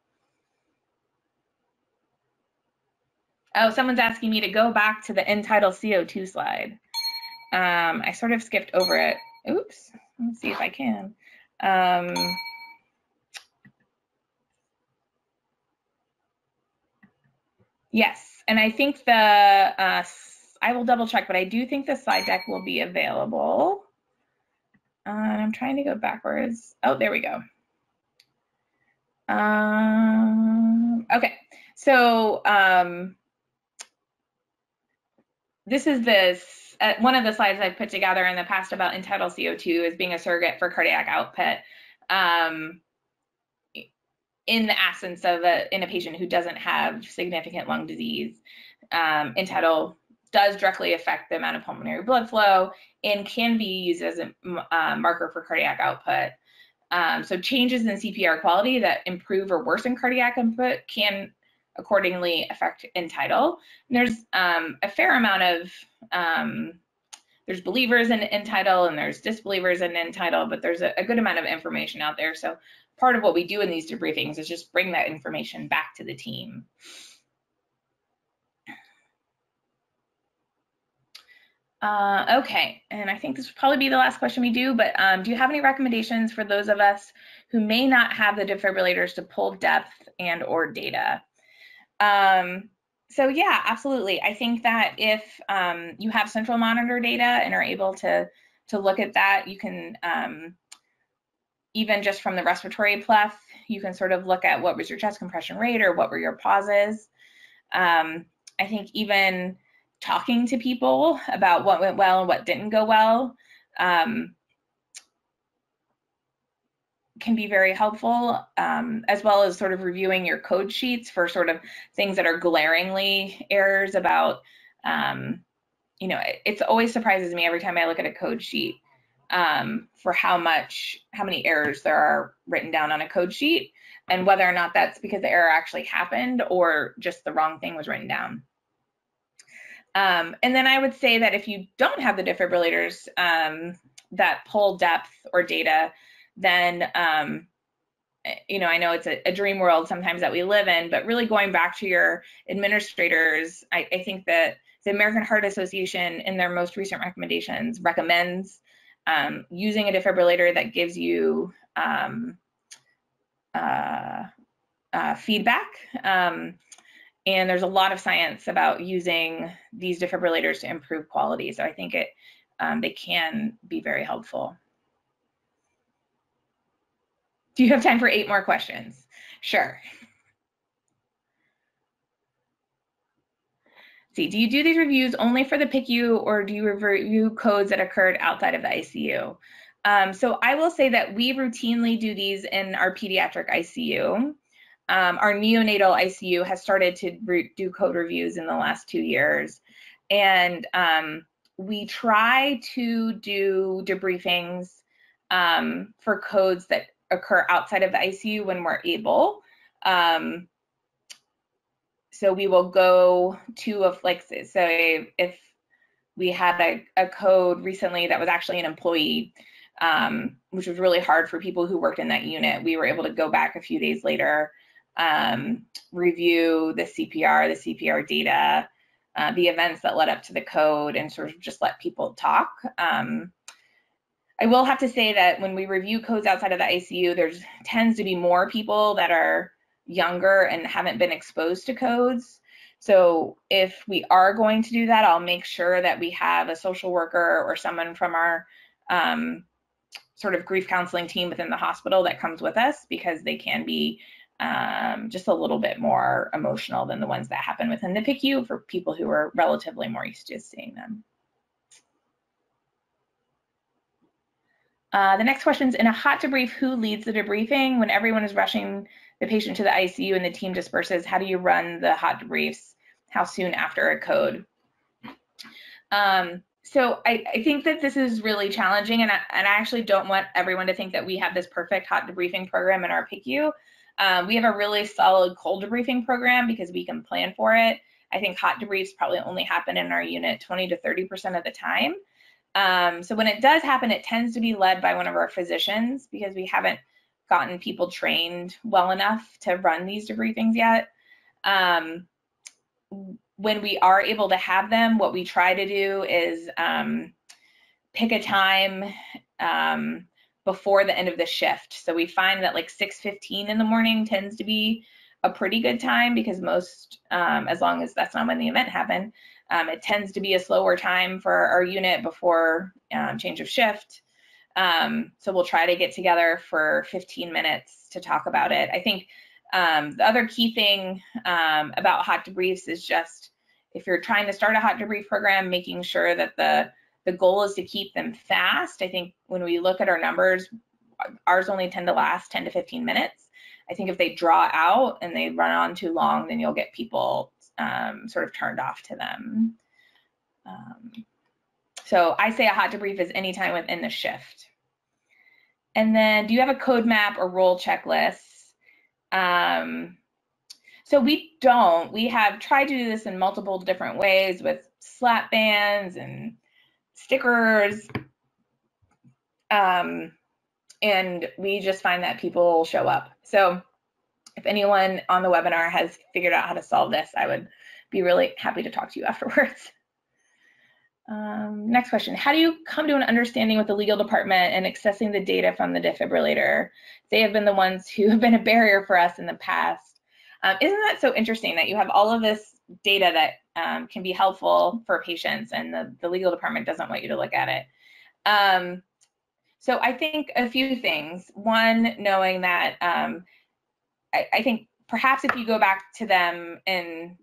Oh, someone's asking me to go back to the end-tidal CO2 slide. Um, I sort of skipped over it. Oops, let's see if I can. Um, yes, and I think the uh, I will double check, but I do think the slide deck will be available. Uh, I'm trying to go backwards. Oh, there we go. Um, okay, so um, this is this uh, one of the slides I've put together in the past about end-tidal CO2 as being a surrogate for cardiac output. Um, in the absence of a in a patient who doesn't have significant lung disease, um, does directly affect the amount of pulmonary blood flow and can be used as a uh, marker for cardiac output. Um, so changes in CPR quality that improve or worsen cardiac input can accordingly affect end-tidal. There's um, a fair amount of um, there's believers in end-tidal and there's disbelievers in end-tidal, but there's a, a, good amount of information out there. So part of what we do in these debriefings is just bring that information back to the team. Uh, okay, and I think this will probably be the last question we do, but um, do you have any recommendations for those of us who may not have the defibrillators to pull depth and or data? Um, so yeah, absolutely. I think that if um, you have central monitor data and are able to, to look at that, you can, um, even just from the respiratory pleth, you can sort of look at what was your chest compression rate or what were your pauses. Um, I think even talking to people about what went well and what didn't go well um, can be very helpful, um, as well as sort of reviewing your code sheets for sort of things that are glaringly errors about, um, you know, it, it's always surprises me every time I look at a code sheet um, for how much, how many errors there are written down on a code sheet and whether or not that's because the error actually happened or just the wrong thing was written down. Um, and then I would say that if you don't have the defibrillators um, that pull depth or data, then um, eh, you know, I know it's a, a, dream world sometimes that we live in, but really going back to your administrators, I, I think that the American Heart Association in their most recent recommendations recommends um, using a defibrillator that gives you um, uh, uh, feedback. Um, and there's a lot of science about using these defibrillators to improve quality. So I think it um, they can be very helpful. Do you have time for eight more questions? Sure. See, do you do these reviews only for the PICU or do you review codes that occurred outside of the ICU? Um, so I will say that we routinely do these in our pediatric ICU. Um, our neonatal ICU has started to do code reviews in the last two years. And um, we try to do debriefings um, for codes that occur outside of the ICU when we're able. Um, so we will go to a like so if we had a, a code recently that was actually an employee, um, which was really hard for people who worked in that unit. We were able to go back a few days later, um, review the CPR, the CPR data, uh, the events that led up to the code, and sort of just let people talk. Um, I will have to say that when we review codes outside of the ICU, there's tends to be more people that are younger and haven't been exposed to codes. So if we are going to do that, I'll make sure that we have a social worker or someone from our um, sort of grief counseling team within the hospital that comes with us because they can be um, just a little bit more emotional than the ones that happen within the PICU for people who are relatively more used to seeing them. Uh, the next question is in a hot debrief, who leads the debriefing when everyone is rushing the patient to the ICU and the team disperses? How do you run the hot debriefs? How soon after a code? Um, so I, I, think that this is really challenging, and I, and I actually don't want everyone to think that we have this perfect hot debriefing program in our PICU. Um, we have a really solid cold debriefing program because we can plan for it. I think hot debriefs probably only happen in our unit 20 to 30% of the time. Um, so when it does happen, it tends to be led by one of our physicians because we haven't gotten people trained well enough to run these debriefings yet. Um, when we are able to have them, what we try to do is um, pick a time um, before the end of the shift. So we find that like 6:15 in the morning tends to be a pretty good time because most, um, as long as that's not when the event happened, um, it tends to be a slower time for our unit before um, change of shift. Um, so we'll try to get together for 15 minutes to talk about it. I think um, the other key thing um, about hot debriefs is just if you're trying to start a hot debrief program, making sure that the the goal is to keep them fast. I think when we look at our numbers, ours only tend to last 10 to 15 minutes. I think if they draw out and they run on too long, then you'll get people um, sort of turned off to them. Um, so I say a hot debrief is anytime within the shift. and then do you have a code map or role checklist? Um, so we don't. We have tried to do this in multiple different ways with slap bands and stickers. Um, and we just find that people show up. So if anyone on the webinar has figured out how to solve this, I would be really happy to talk to you afterwards. [LAUGHS] Um, next question, how do you come to an understanding with the legal department and accessing the data from the defibrillator? They have been the ones who have been a barrier for us in the past. Um, isn't that so interesting that you have all of this data that um, can be helpful for patients and the, the legal department doesn't want you to look at it? Um, so I think a few things. One, knowing that um, I, I think perhaps if you go back to them and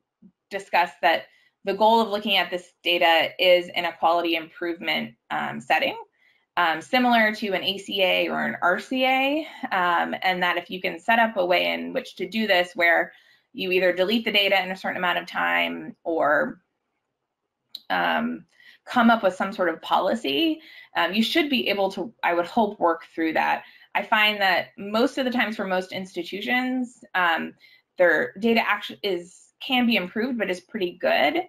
discuss that the goal of looking at this data is in a quality improvement um, setting, um, similar to an ACA or an RCA, um, and that if you can set up a way in which to do this where you either delete the data in a certain amount of time or um, come up with some sort of policy, um, you should be able to, I would hope, work through that. I find that most of the times for most institutions, um, their data actually is can be improved, but is pretty good.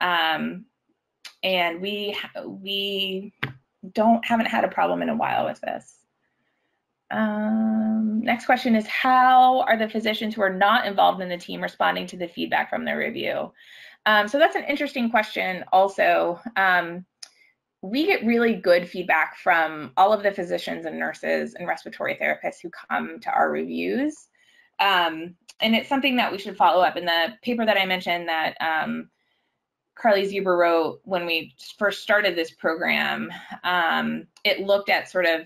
Um, and we we don't haven't had a problem in a while with this. Um, next question is how are the physicians who are not involved in the team responding to the feedback from their review? Um, so that's an interesting question also. Um, we get really good feedback from all of the physicians and nurses and respiratory therapists who come to our reviews. Um, and it's something that we should follow up. In the paper that I mentioned that um, Carly Zebuhr wrote when we first started this program, um, it looked at sort of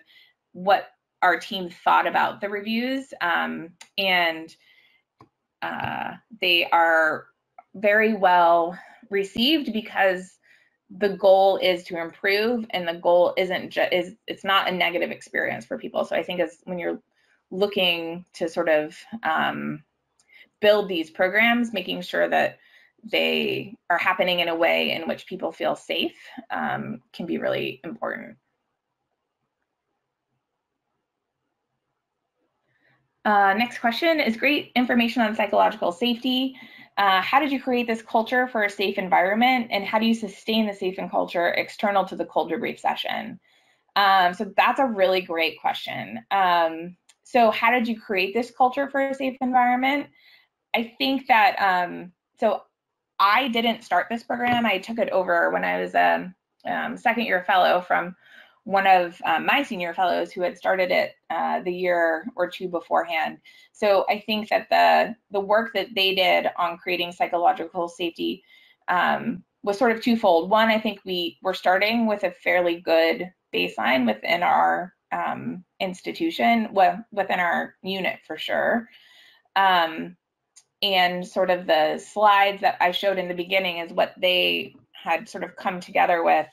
what our team thought about the reviews. Um, and uh, they are very well received because the goal is to improve and the goal isn't just is it's not a negative experience for people. So i think as when you're looking to sort of um, build these programs making sure that they are happening in a way in which people feel safe um, can be really important. Uh, next question is great information on psychological safety uh, how did you create this culture for a safe environment and how do you sustain the safe and culture external to the cold debrief session? Um, so that's a really great question. Um, so how did you create this culture for a safe environment? I think that, um, so I didn't start this program. I took it over when I was a um, second year fellow from one of um, my senior fellows who had started it uh, the year or two beforehand. So I think that the the work that they did on creating psychological safety um, was sort of twofold. One, I think we were starting with a fairly good baseline within our um, institution, well, within our unit for sure. Um, and sort of the slides that I showed in the beginning is what they had sort of come together with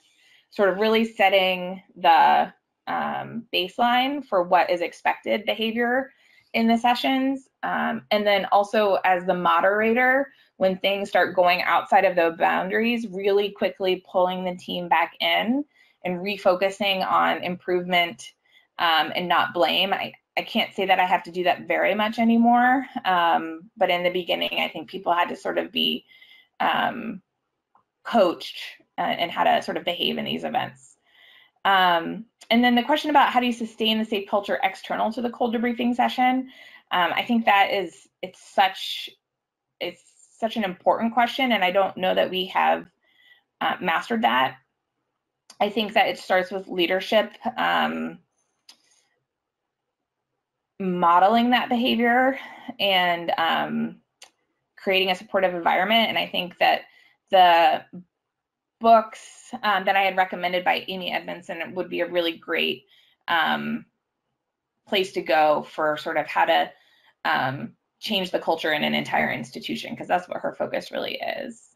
sort of really setting the um, baseline for what is expected behavior in the sessions. Um, and then also as the moderator, when things start going outside of the boundaries, really quickly pulling the team back in and refocusing on improvement um, and not blame. I, I can't say that I have to do that very much anymore. Um, but in the beginning, I think people had to sort of be um, coached and how to sort of behave in these events. Um, and then the question about how do you sustain the safe culture external to the cold debriefing session, um, I think that is it's such it's such an important question, and I don't know that we have uh, mastered that. I think that it starts with leadership um, modeling that behavior and um, creating a supportive environment. And I think that the books um, that I had recommended by Amy Edmondson would be a really great um, place to go for sort of how to um, change the culture in an entire institution, because that's what her focus really is.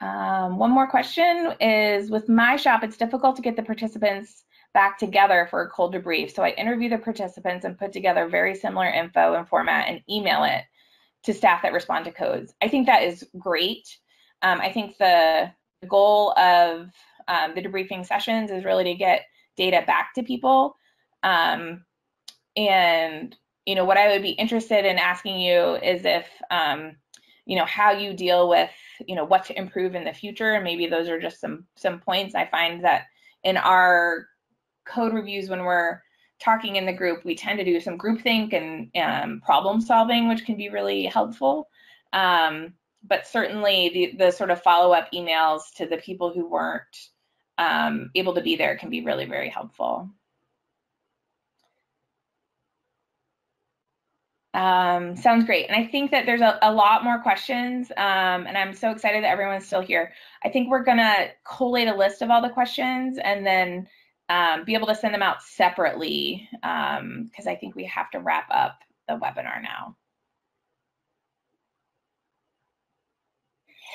Um, one more question is, with my shop, it's difficult to get the participants back together for a cold debrief. So I interview the participants and put together very similar info and format and email it to staff that respond to codes. I think that is great. Um, I think the the goal of um, the debriefing sessions is really to get data back to people. Um, and you know what I would be interested in asking you is if um, you know how you deal with you know what to improve in the future, and maybe those are just some some points I find that in our code reviews when we're talking in the group, we tend to do some groupthink and um, problem solving, which can be really helpful. Um, but certainly the, the sort of follow-up emails to the people who weren't um, able to be there can be really, very helpful. Um, sounds great. And I think that there's a, a lot more questions, um, and I'm so excited that everyone's still here. I think we're going to collate a list of all the questions and then um, be able to send them out separately because um, I think we have to wrap up the webinar now.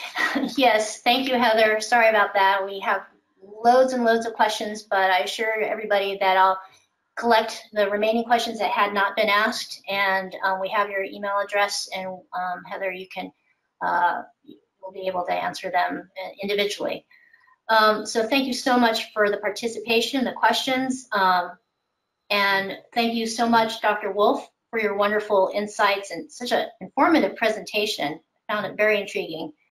[LAUGHS] Yes, thank you, Heather. Sorry about that. We have loads and loads of questions, but I assure everybody that I'll collect the remaining questions that had not been asked, and um, we have your email address, and um, Heather, you can, uh, we'll be able to answer them uh, individually. Um, so thank you so much for the participation, the questions, um, and thank you so much, Dr. Wolfe, for your wonderful insights and such an informative presentation. I found it very intriguing.